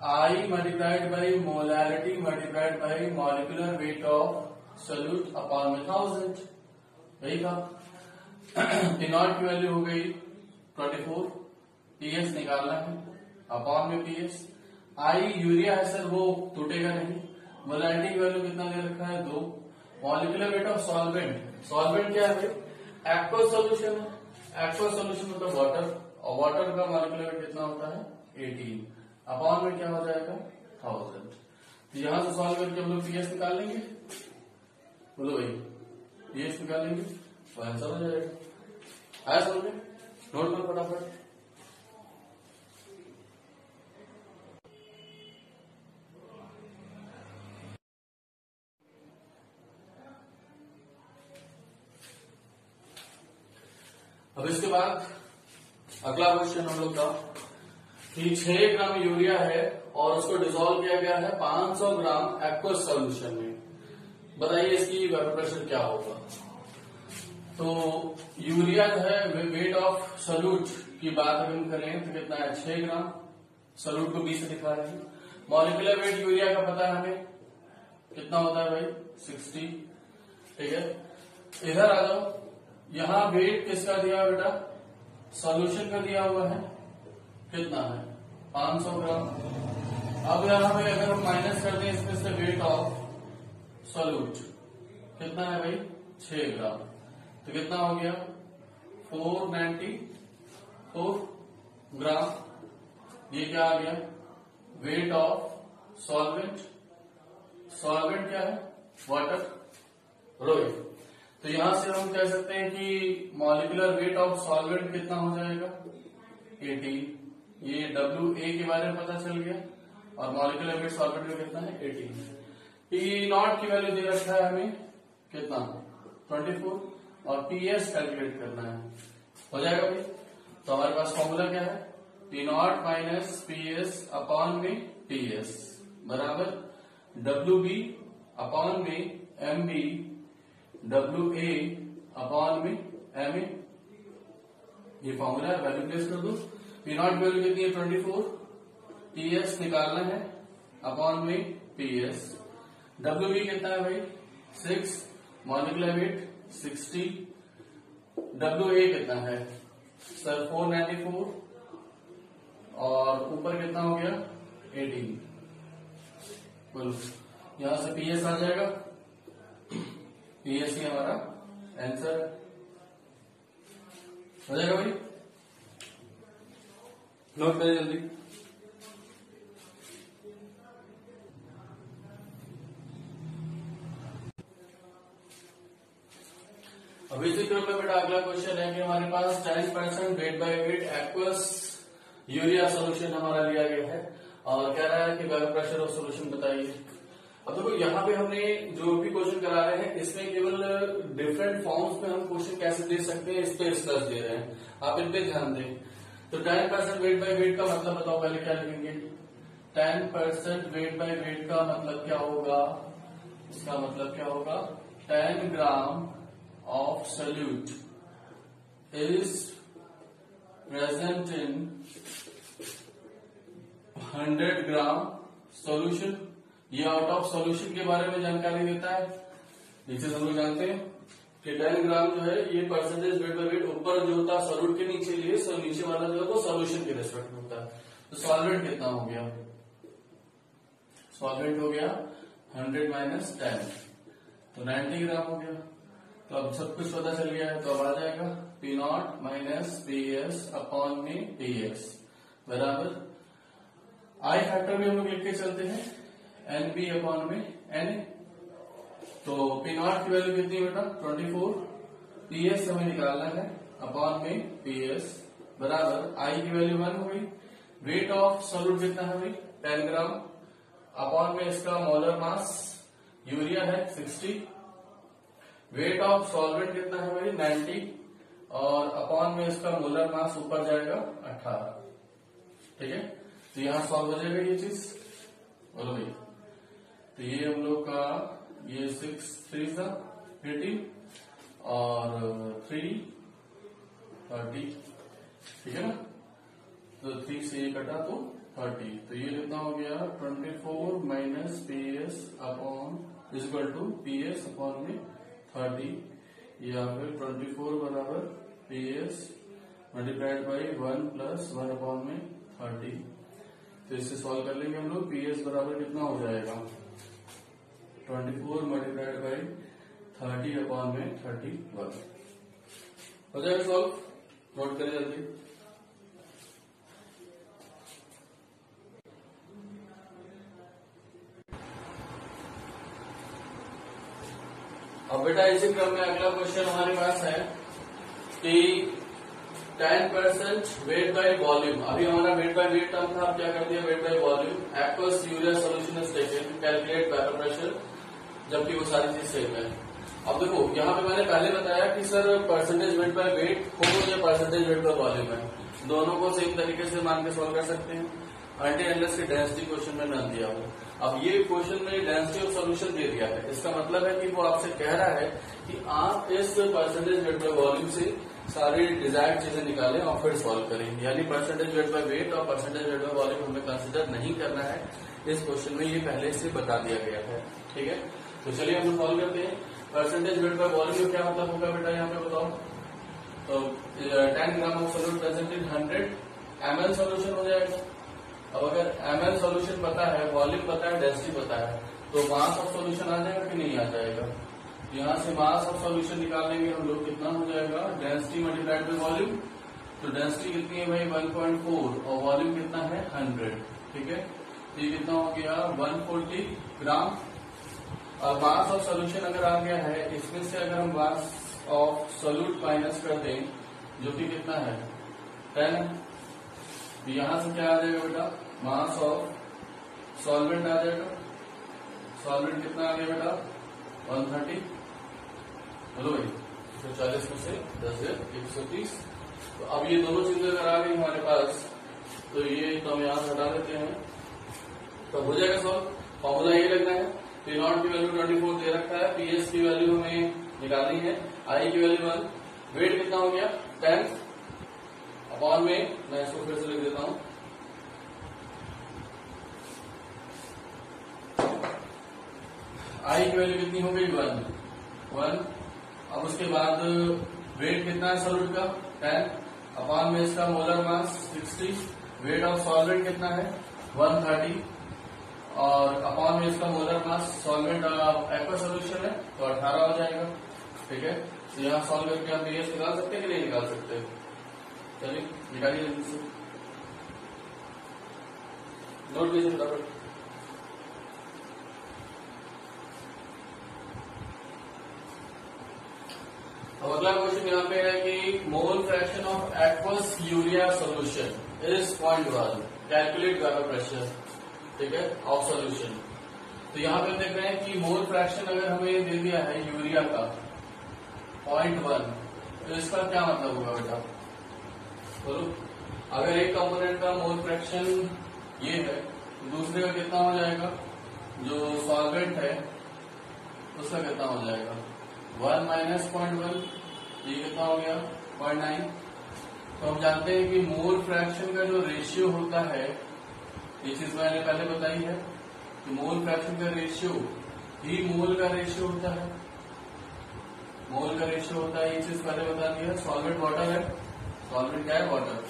I multiplied by molarity multiplied by molecular weight of solute upon thousand यही था। नॉट की वैल्यू हो गई ट्वेंटी फोर पीएस निकालना है। अपॉन में पीएस आई यूरिया है सर वो टूटेगा नहीं। मोलैरिटी की वैल्यू कितना दे रखा है? दो। Molecular weight of solvent solvent क्या है एक्वा सोल्यूशन है। एक्वा सोल्यूशन मतलब वाटर और वाटर का मॉलिकुलर वेट कितना होता है? एटीन अपॉन में क्या हो जाएगा? थाउज़ेंड तो यहाँ से सॉल्व करके हम लोग पीएस निकाल लेंगे। बोलो भाई पीएस निकाल लेंगे तो आंसर हो जाएगा। आया समझ नोट करो फटाफट। अब इसके बाद अगला क्वेश्चन हम लोग का कि 6 ग्राम यूरिया है और उसको डिजोल्व किया गया है 500 ग्राम एक्वस सॉल्यूशन में। बताइए इसकी वेपर प्रेशर क्या होगा? तो यूरिया जो है वेट ऑफ़ सल्यूट की बात अगर हम करें तो कितना है? 6 ग्राम। सल्यूट को 20 से दिखा रहे हैं। मॉलिकुलर वेट यूरिया का पता है हमें? कितना होता है भाई? 60 ठीक है? इधर आ जाओ। यहाँ वेट किसका दिया बेटा? सॉल्यूशन का दिया हुआ है। कितना है? 500 ग्राम। अब यहाँ पे अगर हम माइनस कर दें, इसमें से वेट ऑफ़ सॉल्यूट कितना है भाई? 6 ग्राम। तो कितना हो गया? 494 ग्राम। ये क्या आ गया? वेट ऑफ़ सॉल्वेंट सॉल्वेंट क्या है? वाटर रोहित तो यहाँ से हम कह सकते हैं कि मॉलिकुलर वेट ऑफ़ सॉल्वेंट कितना हो जाएगा? 18 ये डब्ल्यू ए के बारे में पता चल गया और मॉलिकुलर वेट सॉल्वेंट में कितना है? 18 पी नॉट की वैल्यू दे रखा है हमें कितना? 24 और पी एस कैलकुलेट करना है। हो जाएगा भाई? तो हमारे पास फॉर्मूला क्या है? P naught minus P S upon में टी एस बराबर? डब्ल्यू बी अपॉन में M B W A upon में एम ए ये फॉर्मूला है वैल्यू प्लेस कर दो। पी नॉट वैल्यू कितनी है? ट्वेंटी फोर टी एस निकालना है. अपॉन में पी एस डब्ल्यू बी कितना है भाई? Six molecular weight sixty W A कितना है? सर फोर नाइन्टी फोर और ऊपर कितना हो गया? एटीन बोलो। यहाँ से पी एस आ जाएगा। पीएससी हमारा आंसर हो जाएगा भाई? नोट करें जल्दी अब इसी क्रम में बेटा अगला क्वेश्चन है कि हमारे पास चालीस percent weight by weight aqueous urea solution हमारा लिया गया है। और कह रहा है कि वेपर प्रेशर ऑफ़ सोल्यूशन बताइए। अब देखो, यहाँ पे हमने जो भी क्वेश्चन करा रहे हैं, इसमें केवल डिफरेंट फॉर्म्स में हम क्वेश्चन कैसे दे सकते हैं, इस पर स्ट्रेस दे रहे हैं। आप इन पे ध्यान दें। तो ten percent weight by weight का मतलब बताओ पहले क्या लिखेंगे? Ten percent weight by weight का मतलब क्या होगा? इसका मतलब क्या होगा? Ten gram of solute is present in hundred gram solution ये आउट ऑफ़ सॉल्यूशन के बारे में जानकारी देता है। नीचे हम लोग जानते हैं। कि टेन ग्राम जो है, ये परसेंटेज वेट बाई वेट ऊपर जो होता है सॉल्यूट के नीचे लिए सो नीचे वाला जो है, वो सॉल्यूशन के रेस्पेक्ट में होता है। तो सॉल्वेंट कितना हो गया? सॉल्वेंट हो गया हंड्रेड माइनस टेन तो नाइन्टी ग्राम हो गया। तो अब सब कुछ पता चल गया है तो अब आ जाएगा। P naught minus P S upon में पी एक्स बराबर। आई फैक्टर में हम लोग लिख के चलते हैं। एन बी अपॉन में एन तो पी नॉट की वैल्यू कितनी बेटा? ट्वेंटी फोर पी एस हमें निकालना है अपॉन में पी एस बराबर आई की वैल्यू वन हो गई। वेट ऑफ़ सोल्यूट कितना है भाई? टेन ग्राम अपॉन में इसका मोलर मास यूरिया है सिक्सटी वेट ऑफ़ सॉल्वेंट कितना है भाई? नाइन्टी और अपॉन में इसका मोलर मास ऊपर जाएगा अठारह। ठीक है? तो यहाँ सॉल्व हो जाएगा ये चीज़। बोलो भाई तो ये हम लोग का ये सिक्स थ्री सा एटीन और थ्री थर्टी ठीक है ना? तो थ्री से ये कटा तो थर्टी तो ये कितना हो गया? Twenty four minus P S upon equal to P S upon में थर्टी या फिर ट्वेंटी फोर बराबर P S multiplied by one plus one upon में थर्टी तो इसे सॉल्व कर लेंगे हम लोग पी एस बराबर कितना हो जाएगा? Twenty four multiplied by thirty upon में थर्टी वन हो जाएगा सॉल्व नोट करें जल्दी. अब बेटा इसी क्रम में अगला क्वेश्चन हमारे पास है कि 10 परसेंट वेट बाय वॉल्यूम अभी हमारा वेट बाय वेट टर्म था, अब क्या कर दिया? Weight by volume aqueous urea solution taken calculate vapour pressure जबकि वो सारी चीज़ सेम है। अब देखो, यहाँ पे मैंने पहले बताया कि sir percentage weight by weight हो या परसेंटेज वेट बाय वॉल्यूम है। दोनों को सेम तरीके से मान के सॉल्व कर सकते हैं। अल्टी एंडलेस के डेंसिटी क्वेश्चन में न दिया हो। अब ये क्वेश्चन में डेंसिटी ऑफ़ सोल्यूशन दे दिया है। इसका मतलब है कि वो आपसे कह रहा है कि आप इस परसेंटेज वेट बाय वॉल्यूम से सारी डिजायर्ड चीज़ें निकालें और फिर सॉल्व करें। यानी परसेंटेज वेट बाय वेट और परसेंटेज वेट बाय वॉल्यूम हमें कंसिडर नहीं करना है। इस क्वेश्चन में ये पहले से बता दिया गया है। ठीक है? तो चलिए हम सॉल्व करते हैं। परसेंटेज वेट बाय वॉल्यूम क्या मतलब होगा बेटा, यहाँ पे बताओ। तो ten gram of solute present in hundred ML solution हो जाएगा। अब अगर एमएल सोल्यूशन पता है वॉल्यूम पता है डेंसिटी पता है तो मास ऑफ़ सोल्यूशन आ जाएगा कि नहीं आ जाएगा? यहाँ से मास ऑफ़ सोल्यूशन निकाल लेंगे हम लोग, कितना हो जाएगा? डेंसिटी मल्टीप्लाइड बाई वॉल्यूम तो डेंसिटी कितनी है भाई? 1.4 और वॉल्यूम कितना है? 100 ठीक है? तो ये कितना हो गया? 140 ग्राम मास ऑफ़ सोल्यूशन अगर आ गया है, इसमें से अगर हम मास ऑफ़ सोल्यूट माइनस कर दें, जो कि कितना है? टेन यहाँ से क्या आ जाएगा बेटा? मास ऑफ़ सॉल्वेंट आ जाएगा। सॉल्वेंट कितना आ गया बेटा? 130 बोलो भाई। तो चालीस में से दस हज़ार एक सौ तीस। तो अब ये दोनों चीज़ें अगर आ गई हमारे पास तो ये तो हम यहाँ से हटा देते हैं। तो हो जाएगा सॉल्व फॉर्मूला ये लगना है। पी नॉट की वैल्यू ट्वेंटी फोर दे रखा है पी एस की वैल्यू हमें निकालनी है आई की वैल्यू वन वेट कितना हो गया? टेन अपॉन में, मैं इसको फिर से लिख देता हूँ। आई की वैल्यू कितनी हो गई? वन वन अब उसके बाद वेट कितना है सोल्यूट का? टेन अपॉन में इसका molar mass sixty weight of solvent कितना है? वन थर्टी और अपॉन में इसका molar mass solvent aqua solution है तो अठारह हो जाएगा, ठीक है? तो यहाँ सॉल्व करके हम पीएस निकाल सकते हैं कि नहीं निकाल सकते? चलिए, निकालिए जल्दी से। नोट लीजिए फटाफट। अब अगला क्वेश्चन यहाँ पे है कि mole fraction of aqueous urea solution is point one calculate vapour pressure ठीक है ऑफ़ सोल्यूशन तो यहाँ पे देख रहे हैं कि मोल फ्रैक्शन अगर हमें दे दिया है यूरिया का पॉइंट वन तो इसका क्या मतलब होगा बेटा? बोलो। अगर एक कंपोनेंट का मोल फ्रैक्शन ये है तो दूसरे का कितना हो जाएगा? जो सॉल्वेंट है, उसका कितना हो जाएगा? वन माइनस पॉइंट वन ये कितना हो गया? पॉइंट नाइन तो हम जानते हैं कि मोल फ्रैक्शन का जो रेशियो होता है ये चीज़ मैंने पहले बताई है कि मोल फ्रैक्शन का रेशियो ही मोल का रेशियो होता है। मोल का रेशियो होता है, ये चीज़ पहले बता दिया सॉल्वेंट वाटर है सॉल्वेंट क्या है वाटर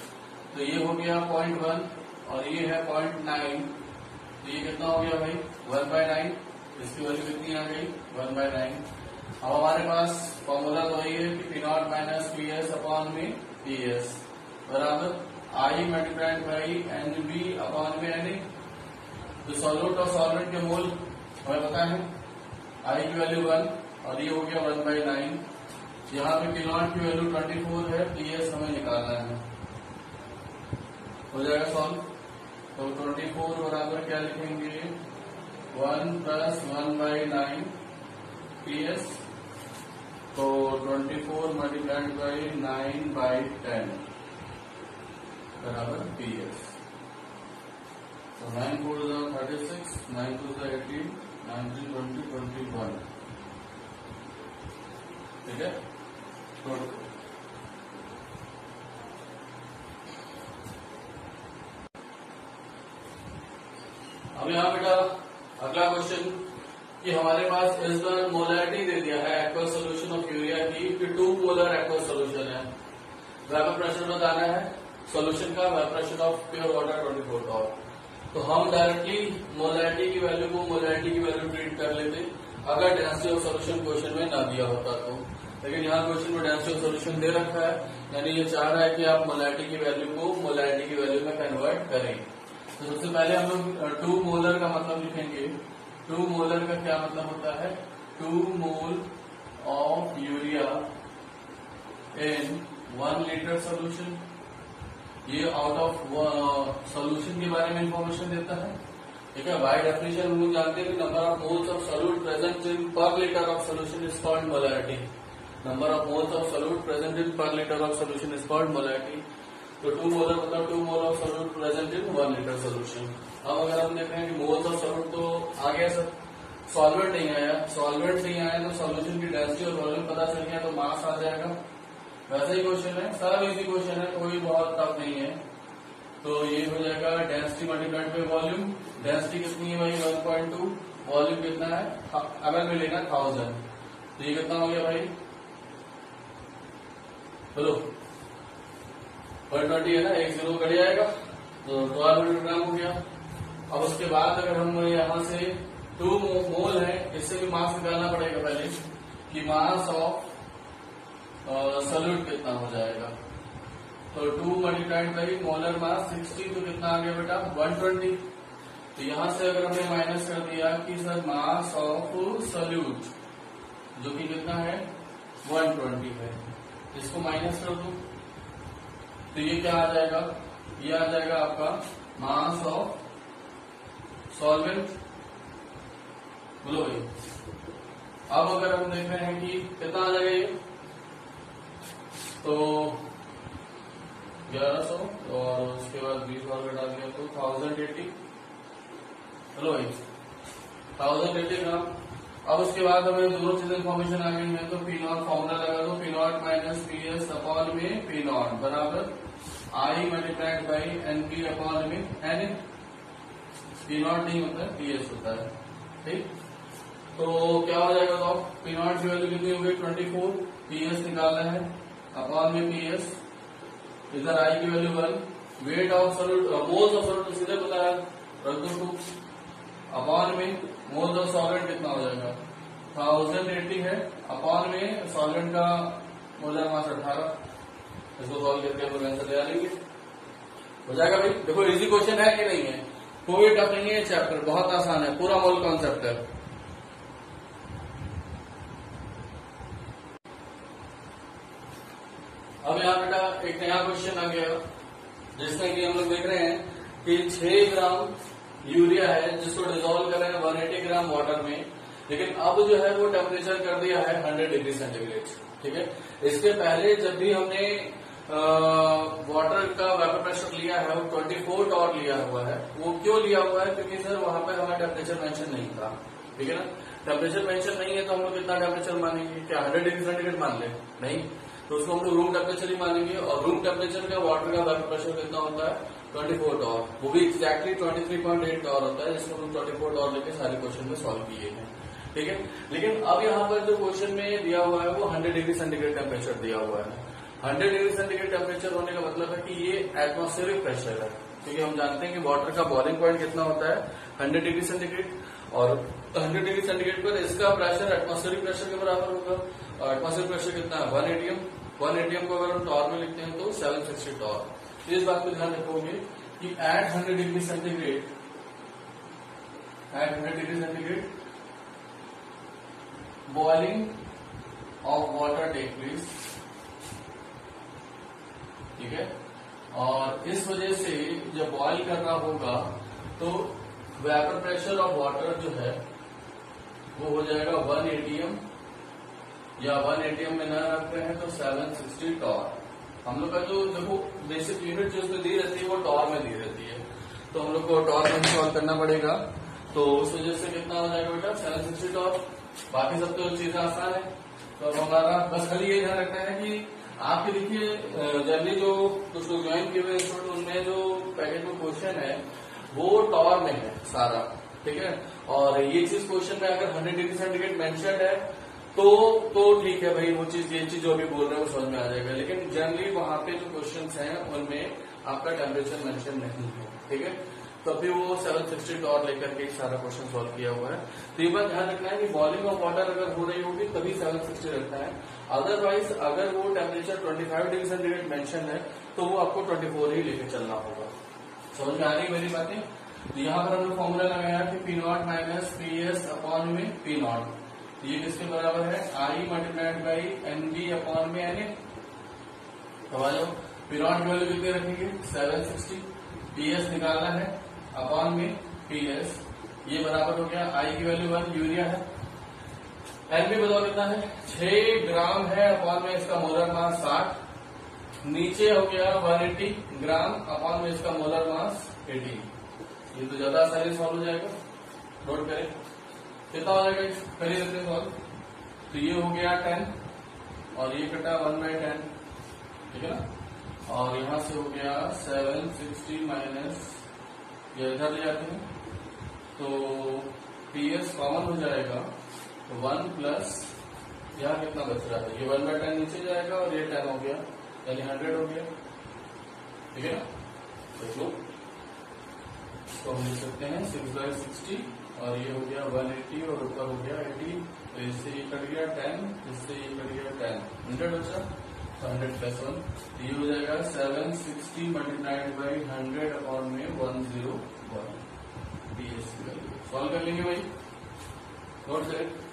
तो ये हो गया पॉइंट वन और ये है पॉइंट नाइन तो ये कितना हो गया भाई? वन बाय नाइन इसकी वैल्यू कितनी आ गई? वन बाय नाइन अब हमारे पास फॉर्मूला तो वही है कि P naught minus P S upon में पी एस बराबर? I multiplied by N B upon में एन ए तो सॉल्यूट और सॉल्वेंट के मोल, हमें पता है आई की वैल्यू वन और ये हो गया वन बाई नाइन यहाँ पे पी की वैल्यू ट्वेंटी फोर है पी एस हमें निकालना है। हो जाएगा सॉल्व तो ट्वेंटी फोर बराबर क्या लिखेंगे? One plus one by nine P S तो twenty four multiplied by nine by ten बराबर पी एस तो nine four thirty six nine two eighteen nine three twenty twenty one ठीक है? अब यहाँ बेटा, अगला क्वेश्चन कि हमारे पास इस बार मोलरिटी दे दिया है एक्वा सोल्यूशन ऑफ़ यूरिया की कि टू मोलर एक्वा सोल्यूशन है। वेपर प्रेशर बताना है। सोल्यूशन का pressure of pure water twenty four का। तो हम डायरेक्टली मोलरिटी की वैल्यू को मोलरिटी की वैल्यू ट्रीट कर लेते। अगर डेंसिटी ऑफ़ सोल्यूशन क्वेश्चन में ना दिया होता तो। लेकिन यहाँ क्वेश्चन में डेंसिटी ऑफ़ सोल्यूशन दे रखा है। यानी ये चाह रहा है कि आप मोलरिटी की वैल्यू को मोलरिटी की वैल्यू में कन्वर्ट करें। तो सबसे पहले हम लोग टू मोलर का मतलब लिखेंगे। टू मोलर का क्या मतलब होता है? Two mole of urea in one litre solution ये आउट ऑफ़ सोल्यूशन के बारे में इंफॉर्मेशन देता है। ठीक है बाय डेफिनेशन हम लोग जानते हैं कि number of moles of solute present in per litre of solution is called molarity number of moles of solute present in per litre of solution is called molarity तो टू मोलर मतलब two mole of solute present in one litre solution अब अगर हम देख रहे हैं कि moles of solute तो आ गया सर सॉल्वेंट नहीं आया। सॉल्वेंट नहीं आया तो सोल्यूशन की डेंसिटी और वॉल्यूम पता चल गया तो मास आ जाएगा। वैसा ही क्वेश्चन है सब इजी क्वेश्चन है, कोई बहुत टफ नहीं है। तो ये हो जाएगा density multiplied by volume density कितनी है भाई? वन पॉइंट टू वॉल्यूम कितना है? अगर में लेना थाउज़ेंड तो ये कितना हो गया भाई? बोलो। वन ट्वेंटी है ना? एक ज़ीरो कट जाएगा। तो ट्वेल्व हंड्रेड ग्राम हो गया। अब उसके बाद अगर हम यहाँ से टू मोल है, इससे भी मास निकालना पड़ेगा पहले कि मास ऑफ़ सल्यूट कितना हो जाएगा? तो two multiplied by molar mass sixty तो कितना आ गया बेटा? वन ट्वेंटी तो यहाँ से अगर हमने माइनस कर दिया कि सर मास ऑफ़ सल्यूट जो कि कितना है? वन ट्वेंटी है। इसको माइनस कर दो। तो ये क्या आ जाएगा? ये आ जाएगा आपका मास ऑफ़ सॉल्वेंट बोलो अब अगर हम देख रहे हैं कि कितना आ जाएगा ये? तो ग्यारह सौ और उसके बाद बीस और घटा दिया तो थाउज़ेंड एट्टी चलो भाई थाउज़ेंड एट्टी ग्राम अब उसके बाद हमें दोनों चीज़ इन्फॉर्मेशन आ गई। है तो पी नॉट फॉर्मूला लगा दो। P naught minus P S upon में पी नॉट बराबर? I multiplied by N P upon में एन पी नॉट नहीं होता है पी एस होता है। ठीक? तो क्या हो जाएगा तो? पी नॉट की वैल्यू कितनी होगी ट्वेंटी फोर पी एस निकालना है। अपॉन में पी एस इधर आई की value one weight of solute moles of solute सीधे पता है रख टू अपॉन में मोल्स ऑफ़ सॉल्वेंट कितना हो जाएगा? थाउज़ेंड एट्टी है अपॉन में सॉल्वेंट का मोलर मास अठारह। इसको सॉल्व करके हम आंसर ले लेंगे हो जाएगा भाई? देखो इजी क्वेश्चन है कि नहीं है? कोई टफ नहीं है चैप्टर बहुत आसान है, पूरा मोल कॉन्सेप्ट है अब यहाँ बेटा एक नया क्वेश्चन आ गया। जिसमें कि हम लोग देख रहे हैं कि 6 ग्राम यूरिया है, जिसको डिजोल्व कर रहे हैं 180 ग्राम वाटर में। लेकिन अब जो है वो टेम्परेचर कर दिया है 100 डिग्री सेंटीग्रेड ठीक है? इसके पहले जब भी हमने वाटर का वेपर प्रेशर लिया है, वो 24 डॉट लिया हुआ है, वो क्यों लिया हुआ है? क्योंकि सर वहाँ पर हमारा टेम्परेचर मेंशन नहीं था। ठीक है ना? टेम्परेचर मेंशन नहीं है तो हम लोग कितना टेम्परेचर मानेंगे? क्या 100 डिग्री सेंटीग्रेड मान ले? नहीं? तो उसको हम लोग रूम टेम्परेचर ही मानेंगे और रूम टेम्परेचर का वाटर का वेपर प्रेशर कितना होता है? 24 डॉर वो भी एक्जैक्टली 23.8 डॉर होता है, जिसको हम 24 डॉर लेके सारे क्वेश्चन में सॉल्व किए हैं। ठीक है? लेकिन अब यहाँ पर जो क्वेश्चन में दिया हुआ है, वो 100 डिग्री सेंटीग्रेड टेम्परेचर दिया हुआ है। 100 डिग्री सेंटीग्रेड टेम्परेचर होने का मतलब है कि ये एटमोस्फेरिक प्रेशर है। क्योंकि हम जानते हैं कि वाटर का बॉइलिंग पॉइंट कितना होता है? 100 डिग्री सेंटीग्रेड और 100 डिग्री सेंटीग्रेड पर इसका प्रेशर एटमोस्फेरिक प्रेशर के बराबर होगा। और एटमोस्फेरिक प्रेशर कितना है? वन एटीएम वन एटीएम को अगर हम टॉर में लिखते हैं तो सेवन सिक्सटी टॉर। तो इस बात को ध्यान रखोगे कि at hundred degree centigrade at hundred degree centigrade boiling of water take place ठीक है? और इस वजह से जब बॉयल करना होगा तो वेपर प्रेशर ऑफ़ वाटर जो है, वो हो जाएगा वन एटीएम या वन एटीएम में न रख रहे हैं तो सेवन सिक्सटी टॉर हम लोग का जो, देखो बेसिक यूनिट जो उसमें दी रहती है, वो टॉर में दी रहती है। तो हम लोग को टॉर में सॉल्व करना पड़ेगा। तो उस वजह से कितना हो जाएगा बेटा? सेवन सिक्सटी टॉर बाकी सब तो चीज़ें आसान है। तो हमारा, बस खाली ये ध्यान रखना है कि आपके देखिए जनरली जो लोग ज्वाइन किए हुए इंस्टीट्यूट उनमें जो पैकेज में क्वेश्चन है, वो टॉर में है सारा। ठीक है? और ये चीज़ क्वेश्चन में अगर हंड्रेड डिग्री सेंटीग्रेड मेंशन है तो तो ठीक है भाई, वो चीज़, ये चीज़ जो अभी बोल रहे हैं, वो समझ में आ जाएगा। लेकिन जनरली वहाँ पे जो क्वेश्चन हैं, उनमें आपका टेम्परेचर मेंशन नहीं है, ठीक है? तो अभी वो सेवन सिक्सटी डॉट लेकर के सारा क्वेश्चन सॉल्व किया हुआ है। तो ये बात ध्यान रखना है कि बॉइलिंग ऑफ़ वाटर अगर हो रही होगी, तभी सेवन सिक्सटी रखना है। अदरवाइज़ अगर वो temperature twenty five degree centigrade mention है तो वो आपको ट्वेंटी फोर ही लेकर चलना होगा। समझ में आ रही मेरी बातें? तो यहाँ पर हमने फॉर्मूला लगाया कि P naught minus P S upon में पी नॉट ये किसके बराबर है I multiplied by N B upon में एन ए तो पी की वैल्यू कितने रखेंगे? सेवन सिक्सटी पी एस निकालना है अपॉन में पी एस ये बराबर हो गया आई की वैल्यू वन यूरिया है। एन बी बताओ कितना है? छह ग्राम है अपॉन में इसका मोलर मास साठ. नीचे हो गया वन एट्टी ग्राम अपॉन में इसका मोलर मास एटी ये तो ज़्यादा आसानी सॉल्व हो जाएगा। नोट करें। कितना हो जाएगा करिए लेते सॉल्व तो ये हो गया टेन और ये कटा वन बाय टेन, ठीक है ना? और यहाँ से हो गया सेवन सिक्सटी माइनस, ये इधर ले जाते हैं। तो पी एस कॉमन हो जाएगा तो वन प्लस, यहाँ कितना बच रहा है? ये वन बाय टेन नीचे जाएगा और ये टेन हो गया, यानी हंड्रेड हो गया, ठीक है ना? तो हम लिख सकते हैं सिक्स बाय सिक्सटी और ये हो गया वन एट्टी और ऊपर हो गया एटी। तो इससे ये कट गया टेन, इससे ये कट गया टेन। हंड्रेड बचा? हंड्रेड प्लस वन ये हो जाएगा seven sixty multiplied by hundred upon में one zero one B S solve कर लेंगे भाई। नोट करें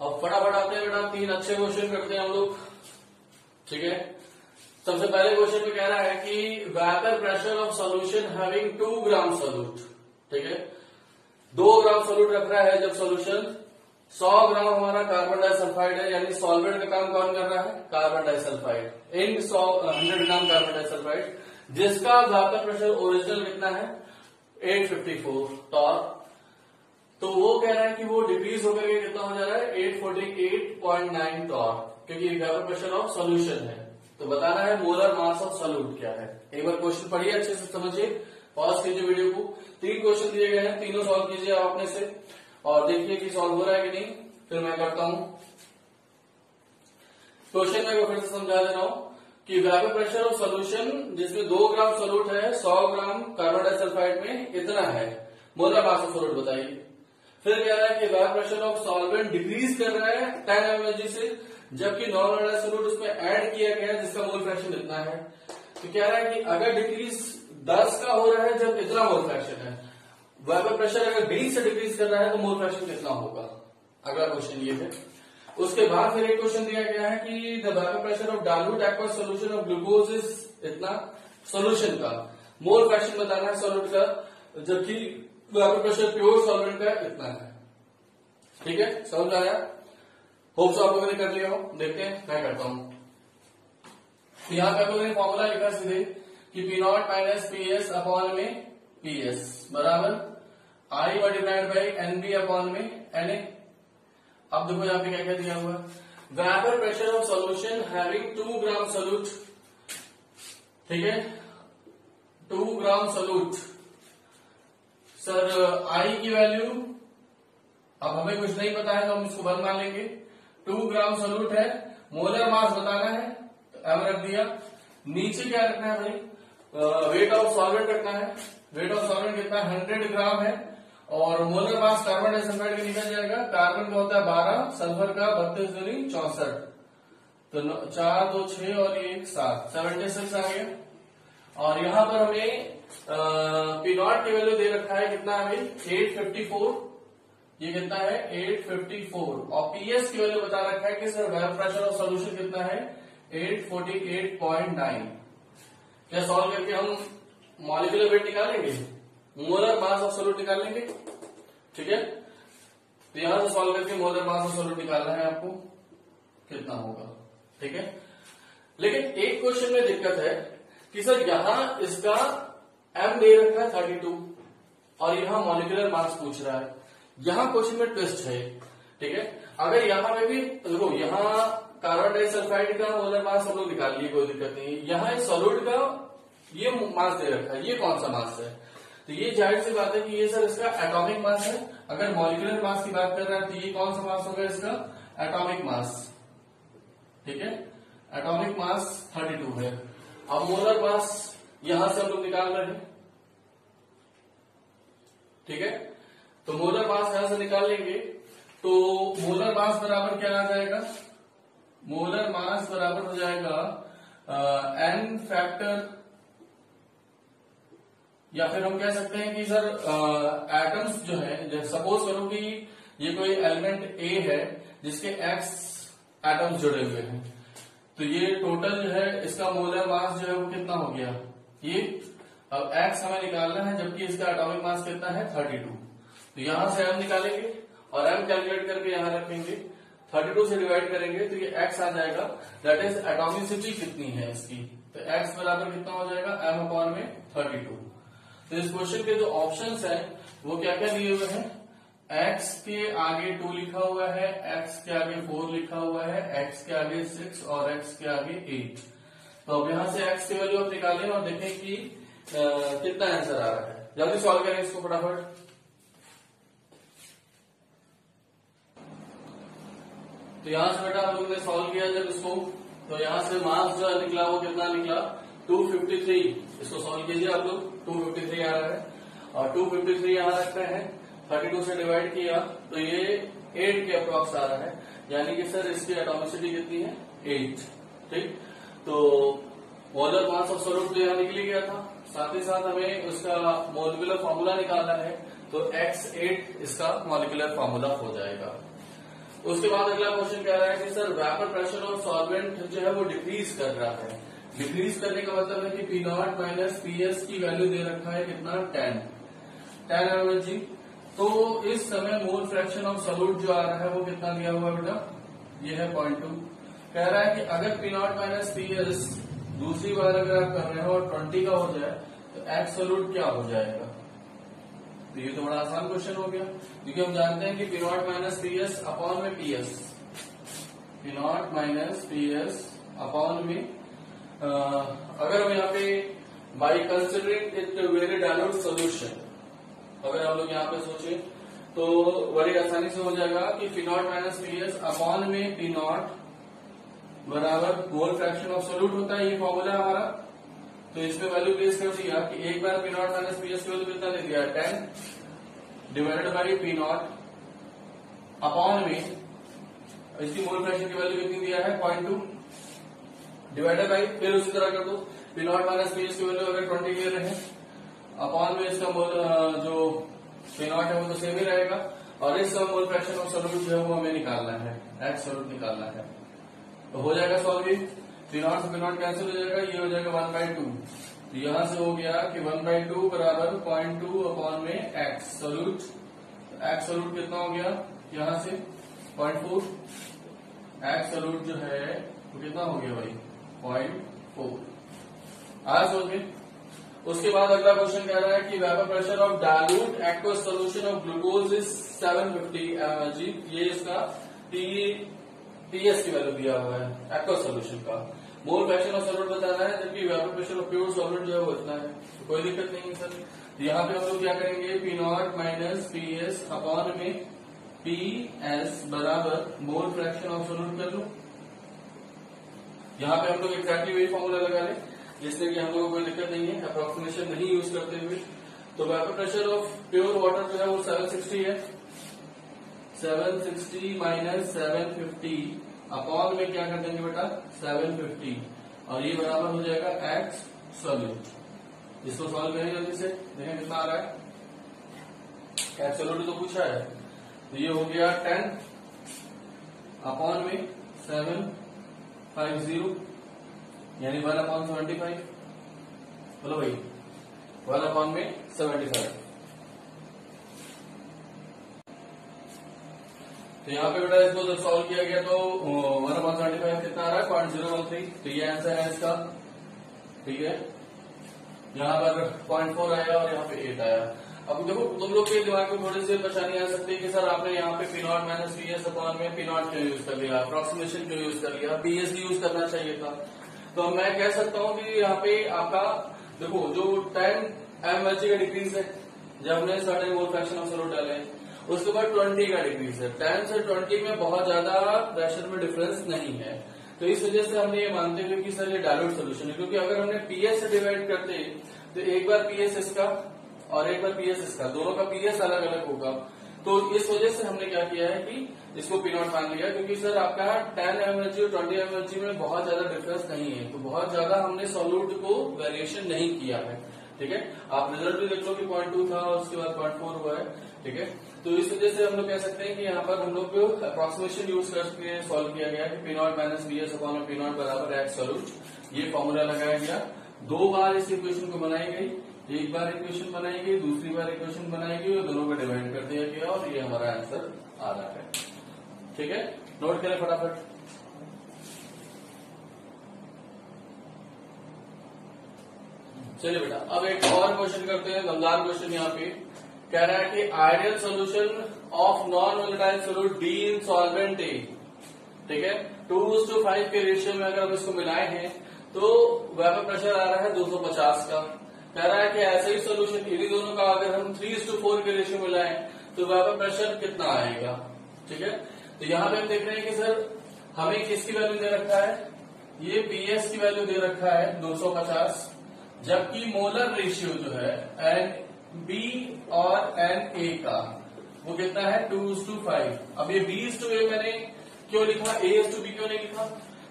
अब फटाफट आते हैं बेटा तीन अच्छे क्वेश्चन करते हैं हम लोग। ठीक है? सबसे पहले क्वेश्चन में कह रहा है कि vapour pressure of solution having two gram solute ठीक है? दो ग्राम सोल्यूट रख रहा है जब सॉल्यूशन 100 ग्राम हमारा कार्बन डाइसल्फाइड है, यानी सॉल्वेंट का काम कौन कर रहा है? कार्बन डाइसल्फाइड इन सौ हंड्रेड ग्राम कार्बन डाइसल्फाइड जिसका वेपर प्रेशर ओरिजिनल कितना है? 854 टॉर तो वो कह रहा है कि वो डिक्रीज होकर के कितना हो जा रहा है? 848.9 टॉर क्योंकि वेपर प्रेशर ऑफ़ सॉल्यूशन है। तो बताना है मोलर मास ऑफ़ सॉल्यूट क्या है। एक बार क्वेश्चन पढ़िए, अच्छे से समझिए। पॉज कीजिए वीडियो को। तीन क्वेश्चन दिए गए हैं। तीनों सॉल्व कीजिए आप अपने से। और देखिए कि सॉल्व हो रहा है कि नहीं। फिर मैं करता हूँ। क्वेश्चन में फिर से समझा दे रहा हूँ कि वेपर प्रेशर ऑफ़ सोल्यूशन जिसमें दो ग्राम सोल्यूट है, सौ ग्राम कार्बन डाइसल्फाइड में, इतना है। मोलर मास ऑफ़ सोल्यूट बताइए। फिर कह रहा है कि vapour pressure of solvent decrease कर रहा है टेन एमएलजी से, जबकि नॉर्मल डाइसोल्यूट उसमें ऐड किया गया है, जिसका मोल फ्रैक्शन इतना है। तो कह रहा है कि अगर डिक्रीज दस का हो रहा है, जब इतना मोल फ्रैक्शन है। वेपर प्रेशर अगर बीस से डिक्रीज कर रहा है तो मोल फ्रैक्शन कितना होगा? अगला क्वेश्चन ये है। उसके बाद फिर एक क्वेश्चन दिया गया है कि the vapour pressure of dilute aqua solution of glucose is इतना? सोल्यूशन का। मोल फ्रैक्शन बताना है सॉल्यूट का, जबकि वेपर प्रेशर प्योर सॉल्वेंट का इतना है। ठीक है? समझ आया? होप सो आप लोगों ने कर लिया हो। देखते हैं, मैं करता हूँ। तो यहाँ पे आप लोगों ने फॉर्मूला लिखा सीधे कि P naught minus P S upon में पी एस बराबर? I multiplied by N B upon में एन ए अब देखो यहाँ पे क्या क्या दिया हुआ vapour pressure of solution having two gram solute ठीक है? Two gram solute sir I की वैल्यू अब हमें कुछ नहीं पता है तो हम इसको बंद मान लेंगे। टू ग्राम सोल्यूट है, मोलर मास बताना है एम रख दिया। नीचे क्या रखना है भाई? वेट ऑफ़ सॉल्वेंट रखना है। वेट ऑफ़ सॉल्वेंट कितना? हंड्रेड ग्राम है। और मोलर मास कार्बन डाइसल्फाइड का निकल जाएगा। कार्बन का होता है? बारह। सल्फ़र का बत्तीस दूनी चौसठ। तो चार, दो, छह और एक, सात। सेवेंटी सिक्स आ गया। और यहाँ पर हमें पी नॉट की वैल्यू दे रखा है, कितना है एट फिफ्टी फोर ये कितना है? एट फिफ्टी फोर और पीएस की वैल्यू बता रखा है कि sir vapour pressure of solution कितना है? Eight forty eight point nine क्या सॉल्व करके हम मॉलिकुलर वेट निकालेंगे? मोलर मास ऑफ़ सोल्यूट निकाल लेंगे ठीक है? तो यहाँ से सॉल्व करके मोलर मास ऑफ़ सोल्यूट निकालना है आपको। कितना होगा? ठीक है? लेकिन एक क्वेश्चन में दिक्कत है। कि सर यहाँ इसका एम दे रखा है थर्टी टू और यहाँ मॉलिकुलर मास पूछ रहा है। यहाँ क्वेश्चन में ट्विस्ट है ठीक है? अगर यहाँ में भी, देखो, यहाँ कार्बन डाइसल्फाइड का मोलर मास हम लोग निकाल लिए कोई दिक्कत नहीं। यहाँ सोलूट का ये मास दे रखा है। ये कौन सा मास है? तो ये ज़ाहिर सी बात है कि ये सर इसका एटॉमिक मास है। अगर मॉलिकुलर मास की बात कर रहा है तो ये कौन सा मास होगा इसका? एटॉमिक मास ठीक है? एटॉमिक मास 32 है। अब मोलर मास यहाँ से हम लोग निकाल रहे हैं। ठीक है? तो मोलर मास यहाँ से निकाल लेंगे। तो मोलर मास बराबर क्या आ जाएगा? मोलर मास बराबर हो जाएगा एन फैक्टर या फिर हम कह सकते हैं कि सर एटम्स जो है सपोज़ करो कि ये कोई एलिमेंट ए है, जिसके एक्स एटम्स जुड़े हुए हैं। तो ये टोटल जो है, इसका मोलर मास जो है वो कितना हो गया? ये, अब एक्स हमें निकालना है जबकि इसका एटॉमिक मास कितना है? थर्टी टू तो यहाँ से एम निकालेंगे और एम कैलकुलेट करके यहाँ रखेंगे। थर्टी टू से डिवाइड करेंगे तो ये एक्स आ जाएगा। दैट इज़ एटोमिसिटी कितनी है इसकी? तो एक्स बराबर कितना हो जाएगा? एम अपॉन में थर्टी टू तो इस क्वेश्चन के जो ऑप्शंस हैं, वो क्या क्या दिए हुए हैं? X के आगे टू लिखा हुआ है, x के आगे फोर लिखा हुआ है, x के आगे सिक्स और x के आगे एट तो अब यहाँ से x की वैल्यू आप निकालें और देखें कि कितना आंसर आ रहा है। जल्दी सॉल्व करें इसको फटाफट। तो यहाँ से बेटा हम लोग ने सॉल्व किया जब इसको। तो यहाँ से मास जो निकला वो कितना निकला? 253 इसको सॉल्व कीजिए आप लोग। 253 आ रहा है। और 253 यहाँ रखते हैं। 32 से डिवाइड किया तो ये 8 के अप्रॉक्स आ रहा है। यानी कि सर, इसकी एटोमिसिटी कितनी है? 8 ठीक? तो मोलर मास ऑफ़ स्वरूप तो यहाँ निकल गया था। साथ ही साथ हमें उसका मोलिकुलर फॉर्मूला निकालना है तो x8 इसका मोलिकुलर फॉर्मूला हो जाएगा। उसके बाद अगला क्वेश्चन कह रहा है कि sir vapour pressure of solvent जो है वो डिक्रीज कर रहा है। डिक्रीज करने का मतलब है कि P naught minus P S की वैल्यू दे रखा है कितना? टेन टेन एम जी तो इस समय मोल फ्रैक्शन ऑफ़ सलूट जो आ रहा है वो कितना दिया हुआ बेटा? ये है पॉइंट टू कह रहा है कि अगर P naught minus P S दूसरी बार अगर आप कर रहे हो और ट्वेंटी का हो जाए तो एक्स सलूट क्या हो जाएगा? तो ये तो बड़ा आसान क्वेश्चन हो गया। क्योंकि हम जानते हैं कि P naught minus P S upon में P S P naught minus P S upon में अगर हम यहाँ पे by considering it very dilute solution अगर हम लोग यहाँ पे सोचे तो बड़ी आसानी से हो जाएगा कि P naught minus P S upon में पी नॉट बराबर मोल फ्रैक्शन ऑफ़ सोल्यूट होता है, ये फॉर्मूला हमारा। तो इसमें वैल्यू प्लेस कर दिया कि एक बार P naught minus P S की वैल्यू कितना दे दिया? Ten divided by P naught upon में, इसकी मोल फ्रैक्शन की वैल्यू कितनी दिया है? पॉइंट टू डिवाइडेड बाई फिर उसी तरह कर दो। P naught minus P S की वैल्यू अगर ट्वेंटी रहे हैं अपॉन में इसका मोल जो पी नॉट है वो तो सेम ही रहेगा। और इस मोल फ्रैक्शन ऑफ़ सोल्यूट जो है वो हमें निकालना है। एक्स सोल्यूट निकालना है। तो हो जाएगा सॉल्व भी पी नॉट से नॉट कैंसिल हो जाएगा, ये हो जाएगा वन बाई टू तो यहाँ से हो गया कि वन बाई टू बराबर पॉइंट टू अपॉन में एक्स सोल्यूट एक्स सोल्यूट कितना हो गया? यहाँ से पॉइंट फोर एक्स सोल्यूट जो है, वो कितना हो गया भाई? पॉइंट फोर आया में उसके बाद अगला क्वेश्चन कह रहा है कि vapour pressure of dilute aqueous solution of glucose is 750 MLG ये इसका टी टीएस की वैल्यू दिया हुआ है एक्वस सोल्यूशन का। मोल फ्रैक्शन ऑफ़ सॉल्वेंट बताना है, जबकि vapour pressure of pure solvent जो है वो इतना है। तो कोई दिक्कत नहीं है सर। यहाँ पे हम लोग क्या करेंगे? P naught minus P S upon में पी एस बराबर मोल फ्रैक्शन ऑफ़ सोल्यूट कर लो। यहाँ पे हम लोग एक्जैक्टली वही फॉर्मूला लगा लें। जिससे कि हम लोगों को कोई दिक्कत नहीं है अप्रोक्सीमेशन नहीं यूज़ करते हुए। तो vapour pressure of pure water जो है वो 760 है। 760 माइनस सेवन फिफ्टी अपॉन में क्या कर देंगे बेटा? 750 और ये बराबर हो जाएगा एक्स सोल्यूट इसको सॉल्व करें जल्दी से। देखें कितना आ रहा है। एक्स सोल्यूट तो पूछा है। तो ये हो गया 10 अपॉन में सेवन फाइव ज़ीरो यानी वन अपॉन सेवेंटी फाइव बोलो भाई। वन अपॉन में सेवेंटी फाइव तो यहाँ पे बेटा इसको जब सॉल्व किया गया तो वन अपॉन सेवेंटी फाइव कितना आ रहा है? पॉइंट ज़ीरो वन थ्री तो ये आंसर है इसका। ठीक है? यहाँ पर पॉइंट फोर आया और यहाँ पे एट आया। अब देखो, तुम लोग के दिमाग में थोड़ी सी परेशानी आ सकती है कि सर आपने यहाँ पे P naught minus P S upon में पी नॉट क्यों यूज़ कर लिया? अप्रोक्सीमेशन क्यों यूज़ कर लिया? पी एस यूज़ करना चाहिए था। तो मैं कह सकता हूँ कि यहाँ पे आपका, देखो, जो टेन एम एच का डिक्रीज है, जब हमने सर्टेन वो फ्रैक्शन ऑफ़ सोलो डाले, उसके बाद ट्वेंटी का डिक्रीज है। टेन से ट्वेंटी में बहुत ज़्यादा प्रेशर में डिफरेंस नहीं है। तो इस वजह से हमने ये मानते हुए कि सर ये डायलूट सोल्यूशन है, क्योंकि अगर हमने पीएस से डिवाइड करते तो एक बार पीएस इसका और एक बार पीएस इसका, दोनों का पीएस अलग अलग होगा। तो इस वजह से हमने क्या किया है कि इसको पी नॉट मान लिया, क्योंकि सर आपका टेन एमएलजी और ट्वेंटी एमएलजी में बहुत ज़्यादा डिफरेंस नहीं है। तो बहुत ज़्यादा हमने सोल्यूट को वेरिएशन नहीं किया है, ठीक है? आप रिज़ल्ट भी देख लो कि पॉइंट टू था, उसके बाद पॉइंट फोर हुआ है, ठीक है? तो इस वजह से हम लोग कह सकते हैं कि यहाँ पर हम लोग अप्रोक्सीमेशन यूज़ करके सॉल्व किया गया है P naught minus B S upon P naught बराबर एक्स सोल्यूट ये फॉर्मूला लगाया गया। दो बार इस इक्वेशन को बनाई गई। एक बार इक्वेशन बनाएगी, दूसरी बार इक्वेशन बनाएगी, और दोनों को डिवाइड कर दिया गया और ये हमारा आंसर आ रहा है। ठीक है? नोट करें फटाफट। चलिए बेटा, अब एक और क्वेश्चन करते हैं दमदार क्वेश्चन यहाँ पे। कह रहा है कि ideal solution of non volatile solute D in solvent A ठीक है? टू टू फाइव के रेशियो में अगर हम इसको मिलाए हैं तो वेपर प्रेशर आ रहा है 250 का। कह रहा है कि ऐसे ही सोल्यूशन इन्हीं दोनों का अगर हम थ्री टू फोर के रेशियो में लाए तो वेपर प्रेशर कितना आएगा? ठीक है? तो यहाँ पे हम देख रहे हैं कि सर हमें किसकी वैल्यू दे रखा है? ये पीएस की वैल्यू दे रखा है 250 जबकि मोलर रेशियो जो है एन बी और एन ए का, वो कितना है? टू टू फाइव अब ये बी टू ए मैंने क्यों लिखा? ए टू बी क्यों नहीं लिखा?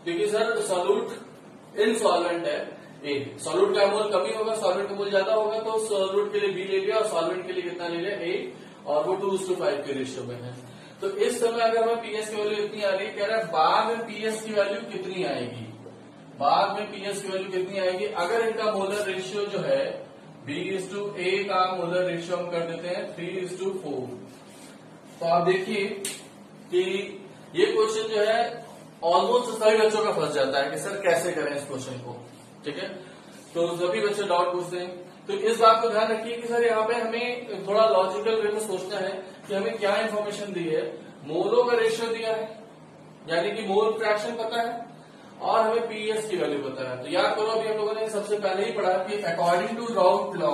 क्योंकि सर सोल्यूट इनसॉल्वेंट है। ए सॉल्यूट का मोल कमी होगा सॉल्वेंट का मोल ज़्यादा होगा तो सॉल्यूट के लिए बी ले लिया और सॉल्वेंट के लिए कितना ले लिया? ए और वो टू टू फाइव के रेशियो में है। तो इस समय अगर हमें पीएस की वैल्यू इतनी आ रही है, कह रहा है बाद में पीएस की वैल्यू कितनी आएगी? बाद में पीएस की वैल्यू कितनी आएगी? अगर इनका मोलर रेशियो जो है बी इज़ टू ए का मोलर रेशियो हम कर देते हैं थ्री इज़ टू फोर तो आप देखिए कि ये क्वेश्चन जो है ऑलमोस्ट सभी बच्चों का फंस जाता है कि सर कैसे करें इस क्वेश्चन को? ठीक है? तो सभी बच्चे डाउट पूछते हैं तो इस बात को ध्यान रखिए कि सर, यहाँ पे हमें थोड़ा लॉजिकल वे में सोचना है कि हमें क्या इन्फॉर्मेशन दी है। मोलों का रेशियो दिया है, यानी कि मोल फ्रैक्शन पता है, और हमें पीएस की वैल्यू पता है। तो याद करो, अभी हम लोगों ने सबसे पहले ही पढ़ा कि according to Raoult law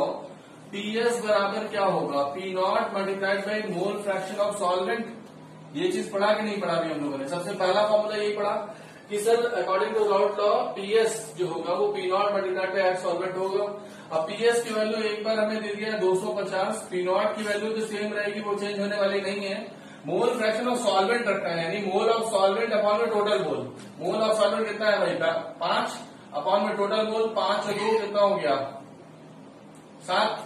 PS बराबर क्या होगा? P naught multiplied by mole fraction of solvent ये चीज़ पढ़ा कि नहीं पढ़ा अभी हम लोगों ने? सबसे पहला फॉर्मूला यही पढ़ा। कि sir according to Raoult law PS जो होगा, वो P naught multiplied by X solvent होगा। अब पीएस की वैल्यू एक बार हमें दे दिया है 250 पी नॉट की वैल्यू तो सेम रहेगी, वो चेंज होने वाली नहीं है। मोल फ्रैक्शन ऑफ़ सॉल्वेंट रखा है, यानी मोल ऑफ़ सॉल्वेंट अपॉन में total mole mole of solvent कितना है भाई? पाँच? अपॉन में टोटल मोल पाँच दो कितना हो गया? सात।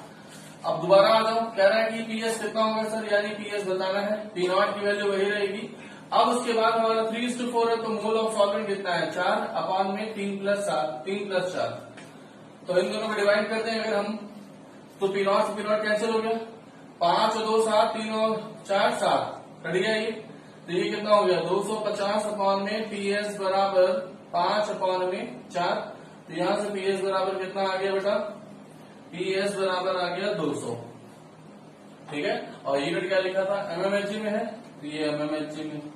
अब दोबारा आ जाओ, कह रहा है कि पीएस कितना होगा सर? यानी पीएस बताना है। पी नॉट की वैल्यू वही रहेगी। अब उसके बाद हमारा थ्री टू फोर है तो मोल ऑफ़ सॉल्वेंट कितना है? चार, अपान में तीन प्लस सात, तीन प्लस चार। तो इन दोनों को डिवाइड करते हैं, अगर हम तो पी नॉट से पी नॉट कैंसिल हो गया। पाँच और दो, सात, तीन और चार, सात। कट गया ये? तो ये कितना हो गया? दो सौ पचास अपान में पी एस बराबर पाँच अपान में चार। तो यहाँ से पी एस बराबर कितना आ गया बेटा? पी एस बराबर आ गया दो सौ। ठीक है? और यूनिट क्या लिखा था? एमएमएचजी में है? तो ये एमएमएचजी में।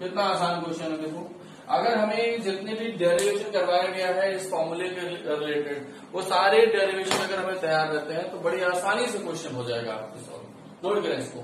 कितना आसान क्वेश्चन है देखो। अगर हमें जितने भी डेरिवेशन करवाया गया है इस फॉर्मूले के रिलेटेड वो सारे डेरिवेशन अगर हमें तैयार रहते हैं तो बड़ी आसानी से क्वेश्चन हो जाएगा आपके सॉल्व नोट करें इसको।